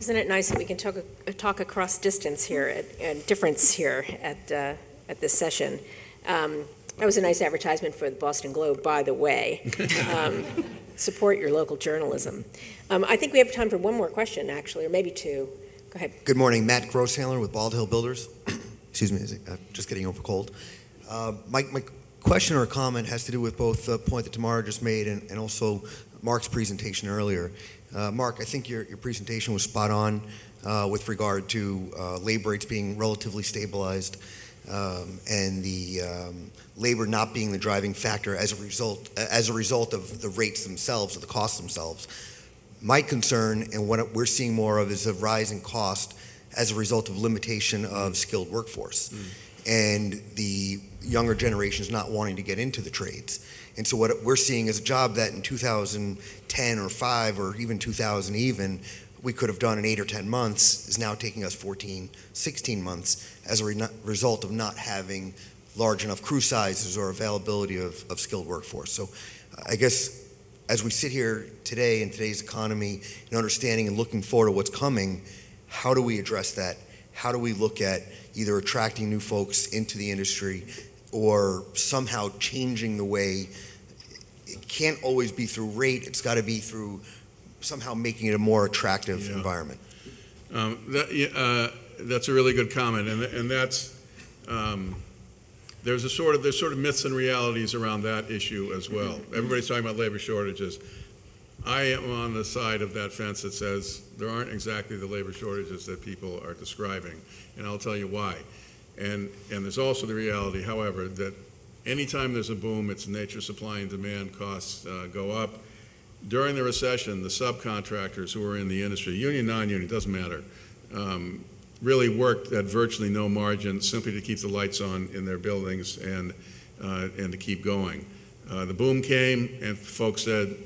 Isn't it nice that we can talk, talk across distance here at- and difference here at, uh, at this session? Um, That was a nice advertisement for the Boston Globe, by the way. Um, Support your local journalism. Um, I think we have time for one more question, actually, or maybe two. Go ahead. Good morning, Matt Grosshandler with Bald Hill Builders. Excuse me, is it- uh, just getting over cold. Uh, My, my question or comment has to do with both the point that Tamara just made and, and also Mark's presentation earlier. Uh, Mark, I think your, your presentation was spot on uh, with regard to uh, labor rates being relatively stabilized um, and the um, labor not being the driving factor as a result, as a result of the rates themselves or the costs themselves. My concern and what we're seeing more of is a rise in cost as a result of limitation of skilled workforce and the younger generations not wanting to get into the trades. And so what we're seeing is a job that in 2010 or 5 or even 2000 even we could have done in 8 or 10 months is now taking us 14, 16 months as a re- result of not having large enough crew sizes or availability of, of skilled workforce. So I guess as we sit here today in today's economy and understanding and looking forward to what's coming, how do we address that? How do we look at either attracting new folks into the industry or somehow changing the way? It can't always be through rate, it's got to be through somehow making it a more attractive Yeah. environment. Um, that, uh, that's a really good comment, and, and that's, um, there's a sort of, there's sort of myths and realities around that issue as well. Everybody's talking about labor shortages. I am on the side of that fence that says there aren't exactly the labor shortages that people are describing, and I'll tell you why. And, and there's also the reality, however, that anytime there's a boom, it's nature, supply and demand, costs uh, go up. During the recession, the subcontractors who were in the industry, union, non-union, it doesn't matter, um, really worked at virtually no margin simply to keep the lights on in their buildings and, uh, and to keep going. Uh, the boom came and folks said,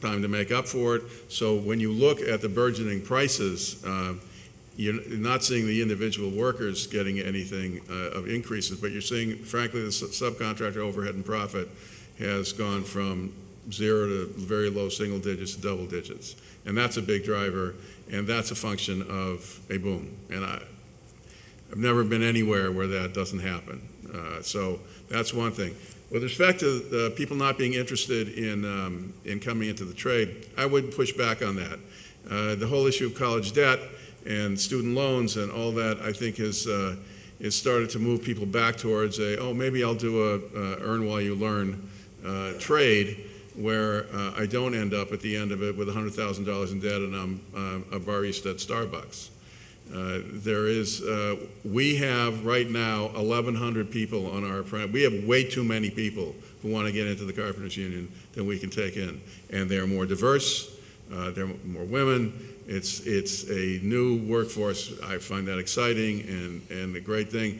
time to make up for it. So when you look at the burgeoning prices, uh, you're not seeing the individual workers getting anything uh, of increases, but you're seeing, frankly, the subcontractor overhead and profit has gone from zero to very low single digits to double digits. And that's a big driver, and that's a function of a boom. And I, I've never been anywhere where that doesn't happen. Uh, so that's one thing. With respect to people not being interested in, um, in coming into the trade, I would push back on that. Uh, the whole issue of college debt and student loans and all that, I think, has, uh, has started to move people back towards a, oh, maybe I'll do a uh, earn while you learn uh, trade where uh, I don't end up at the end of it with $100,000 in debt and I'm uh, a barista at Starbucks. Uh, There is, we have right now 1,100 people on our, we have way too many people who want to get into the Carpenters Union than we can take in. And they're more diverse, uh, there are more women, it's, it's a new workforce. I find that exciting and, and a great thing.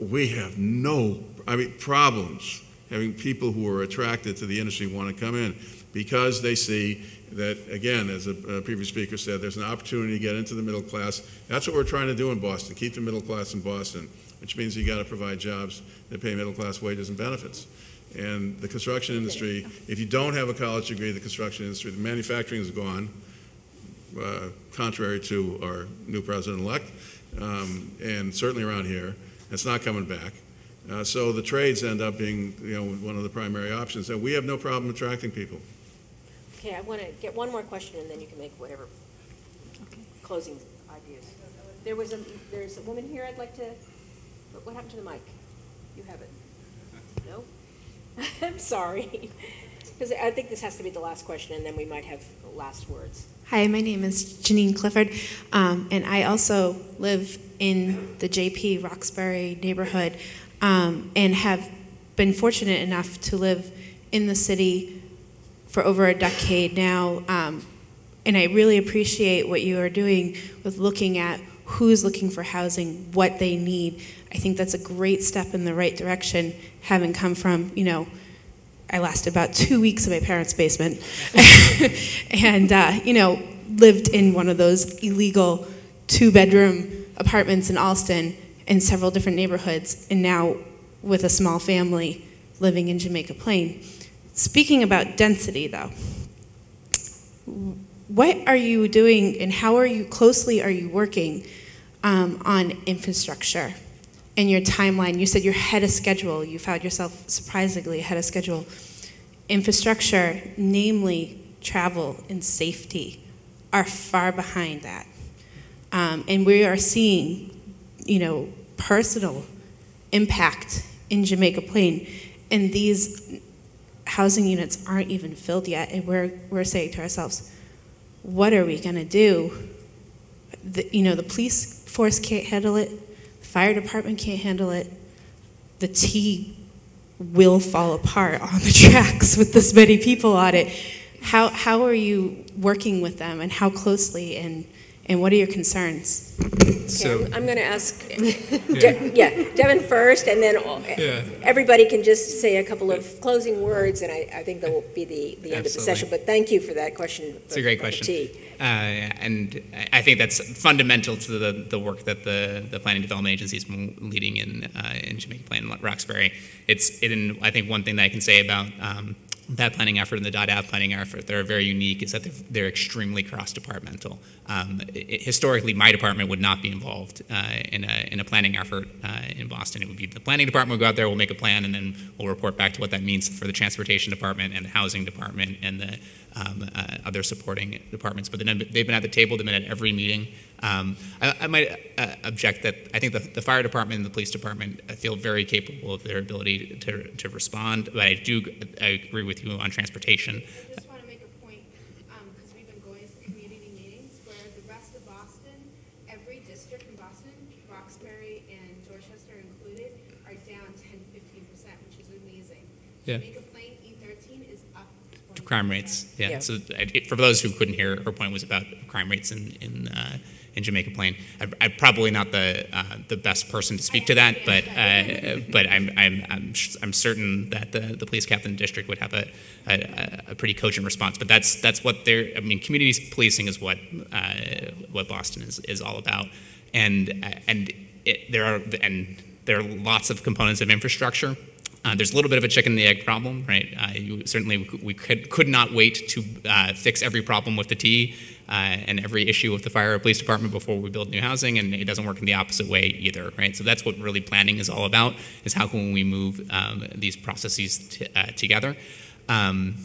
We have no, I mean, problems having people who are attracted to the industry want to come in because they see that, again, as a, a previous speaker said, there's an opportunity to get into the middle class. That's what we're trying to do in Boston, keep the middle class in Boston, which means you got to provide jobs that pay middle class wages and benefits. And the construction industry, if you don't have a college degree, the construction industry, the manufacturing is gone, uh, contrary to our new president-elect, um, and certainly around here. It's not coming back. Uh, so the trades end up being, you know, one of the primary options, and we have no problem attracting people. Okay, I want to get one more question, and then you can make whatever closing ideas. There was a, there's a woman here I'd like to, what- what happened to the mic? You have it? No? I'm sorry. Because I think this has to be the last question, and then we might have last words. Hi, my name is Janine Clifford, um, and I also live in the JP Roxbury neighborhood um, and have been fortunate enough to live in the city for over a decade now. Um, and I really appreciate what you are doing with looking at who's looking for housing, what they need. I think that's a great step in the right direction, having come from, you know, I lasted about two weeks in my parents' basement, and uh, you know, lived in one of those illegal two-bedroom apartments in Allston in several different neighborhoods, and now with a small family living in Jamaica Plain. Speaking about density, though, what are you doing, and how are you closely are you working um, on infrastructure? In your timeline, you said you're ahead of schedule. You found yourself surprisingly ahead of schedule. Infrastructure, namely travel and safety, are far behind that. Um, and we are seeing, you know, personal impact in Jamaica Plain. And these housing units aren't even filled yet. And we're, we're saying to ourselves, what are we going to do? The, you know, the police force can't handle it fire department can't handle it, the T will fall apart on the tracks with this many people on it. How, how are you working with them and how closely and, and what are your concerns? Okay, I'm, I'm going to ask, De- yeah, Devin first, and then all- Yeah. everybody can just say a couple of closing words, and I, I think that will be the, the end of the session. But thank you for that question. It's a great question. Uh, and I- I think that's fundamental to the, the work that the, the planning development agency is m- leading in, uh, in Jamaica Plain and Roxbury. It's, it, and I think one thing that I can say about um, that planning effort and the Dot Ave planning effort that are very unique is that they're, they're extremely cross-departmental. Um, historically, my department would not be involved uh, in, a, in a planning effort uh, in Boston. It would be the planning department would go out there, we'll make a plan, and then we'll report back to what that means for the transportation department and the housing department and the um, uh, other supporting departments. But they've been at the table, they've been at every meeting. Um, I, I might uh, object that I think the, the fire department and the police department uh, feel very capable of their ability to, to respond, but I do I agree with you on transportation. I just want to make a point, because we've been going to community meetings where the rest of Boston, every district in Boston, Roxbury and Dorchester included, are down 10, 15%, which is amazing. Yeah. Jamaica Plain, E13 is up. Crime rates. Yeah. Yeah. So I- for those who couldn't hear, her point was about crime rates in in, uh, in Jamaica Plain. I, I'm probably not the uh, the best person to speak to that, but uh, but I'm I'm I'm, sh- I'm certain that the, the police captain district would have a, a, a pretty cogent response. But that's that's what they're. I mean, community policing is what uh, what Boston is is all about, and and it, there are and there are lots of components of infrastructure. Uh, there's a little bit of a chicken and the egg problem, right? Uh, you, certainly, we could- could, not wait to uh, fix every problem with the T uh, and every issue with the fire or police department before we build new housing, and it doesn't work in the opposite way either, right? So that's what really planning is all about: is how can we move um, these processes uh, together. Um,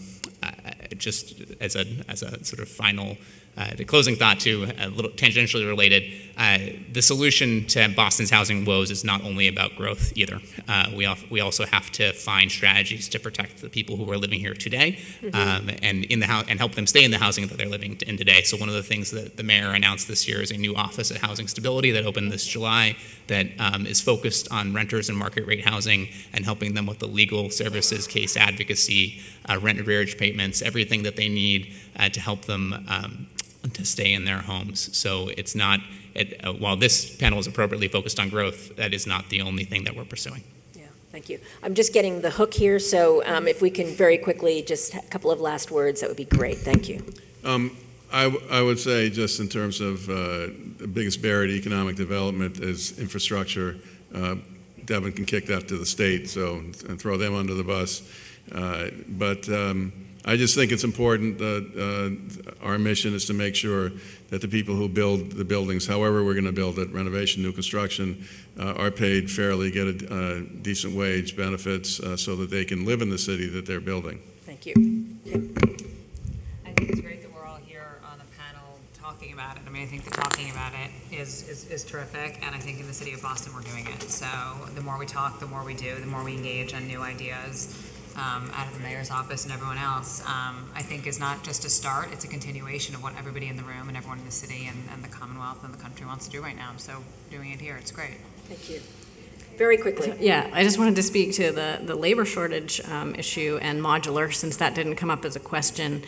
uh, just as a as a sort of final. Uh, the closing thought, too, a little tangentially related. Uh, the solution to Boston's housing woes is not only about growth either. Uh, we, al- we also have to find strategies to protect the people who are living here today, um, and in the and help them stay in the housing that they're living in today. So one of the things that the mayor announced this year is a new office at Housing Stability that opened this July that um, is focused on renters and market rate housing and helping them with the legal services, case advocacy, uh, rent arrearage payments, everything that they need uh, to help them um, to stay in their homes. So it's not, it, uh, while this panel is appropriately focused on growth, that is not the only thing that we're pursuing. Yeah, Thank you. I'm just getting the hook here, so um, if we can very quickly, just a couple of last words, that would be great. Thank you. Um, I, w- I would say, just in terms of uh, the biggest barrier to economic development is infrastructure. Uh, Devin can kick that to the state, so, and throw them under the bus. Uh, But um, I just think it's important that uh, our mission is to make sure that the people who build the buildings, however we're going to build it, renovation, new construction, uh, are paid fairly, get a uh, decent wage, benefits, uh, so that they can live in the city that they're building. Thank you. I think it's great that we're all here on the panel talking about it. I mean, I think the talking about it is, is, is terrific, and I think in the city of Boston, we're doing it. So the more we talk, the more we do, the more we engage on new ideas um, out of the mayor's office and everyone else, um, I think is not just a start, it's a continuation of what everybody in the room and everyone in the city and, and the Commonwealth and the country wants to do right now. So doing it here, it's great. Thank you. Very quickly. Yeah, I just wanted to speak to the, the labor shortage um, issue and modular, since that didn't come up as a question.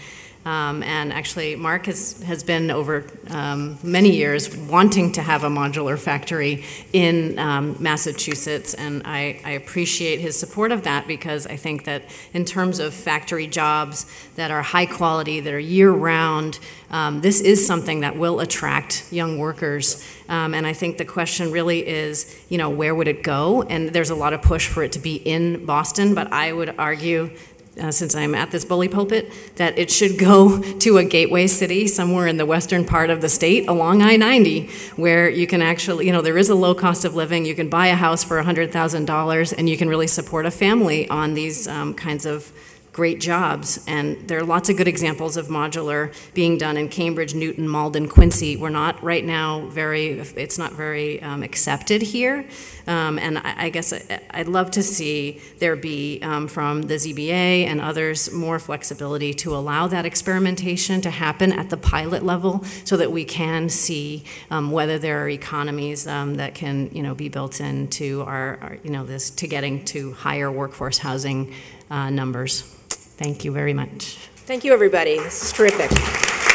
Um, and actually, Mark has, has been over um, many years wanting to have a modular factory in um, Massachusetts, and I, I appreciate his support of that because I think that in terms of factory jobs that are high quality, that are year round, um, this is something that will attract young workers. Um, and I think the question really is, you know, where would it go? And there's a lot of push for it to be in Boston, but I would argue uh, since I'm at this bully pulpit, that it should go to a gateway city somewhere in the western part of the state along I 90, where you can actually, you know, there is a low cost of living. You can buy a house for $100,000 and you can really support a family on these um, kinds of great jobs. And there are lots of good examples of modular being done in Cambridge, Newton, Malden, Quincy. We're not right now very, it's not very um, accepted here. Um, and I, I guess I, I'd love to see there be um, from the ZBA and others more flexibility to allow that experimentation to happen at the pilot level so that we can see um, whether there are economies um, that can, you know, be built into our, our, you know, this to getting to higher workforce housing uh, numbers. Thank you very much. Thank you, everybody. This is terrific.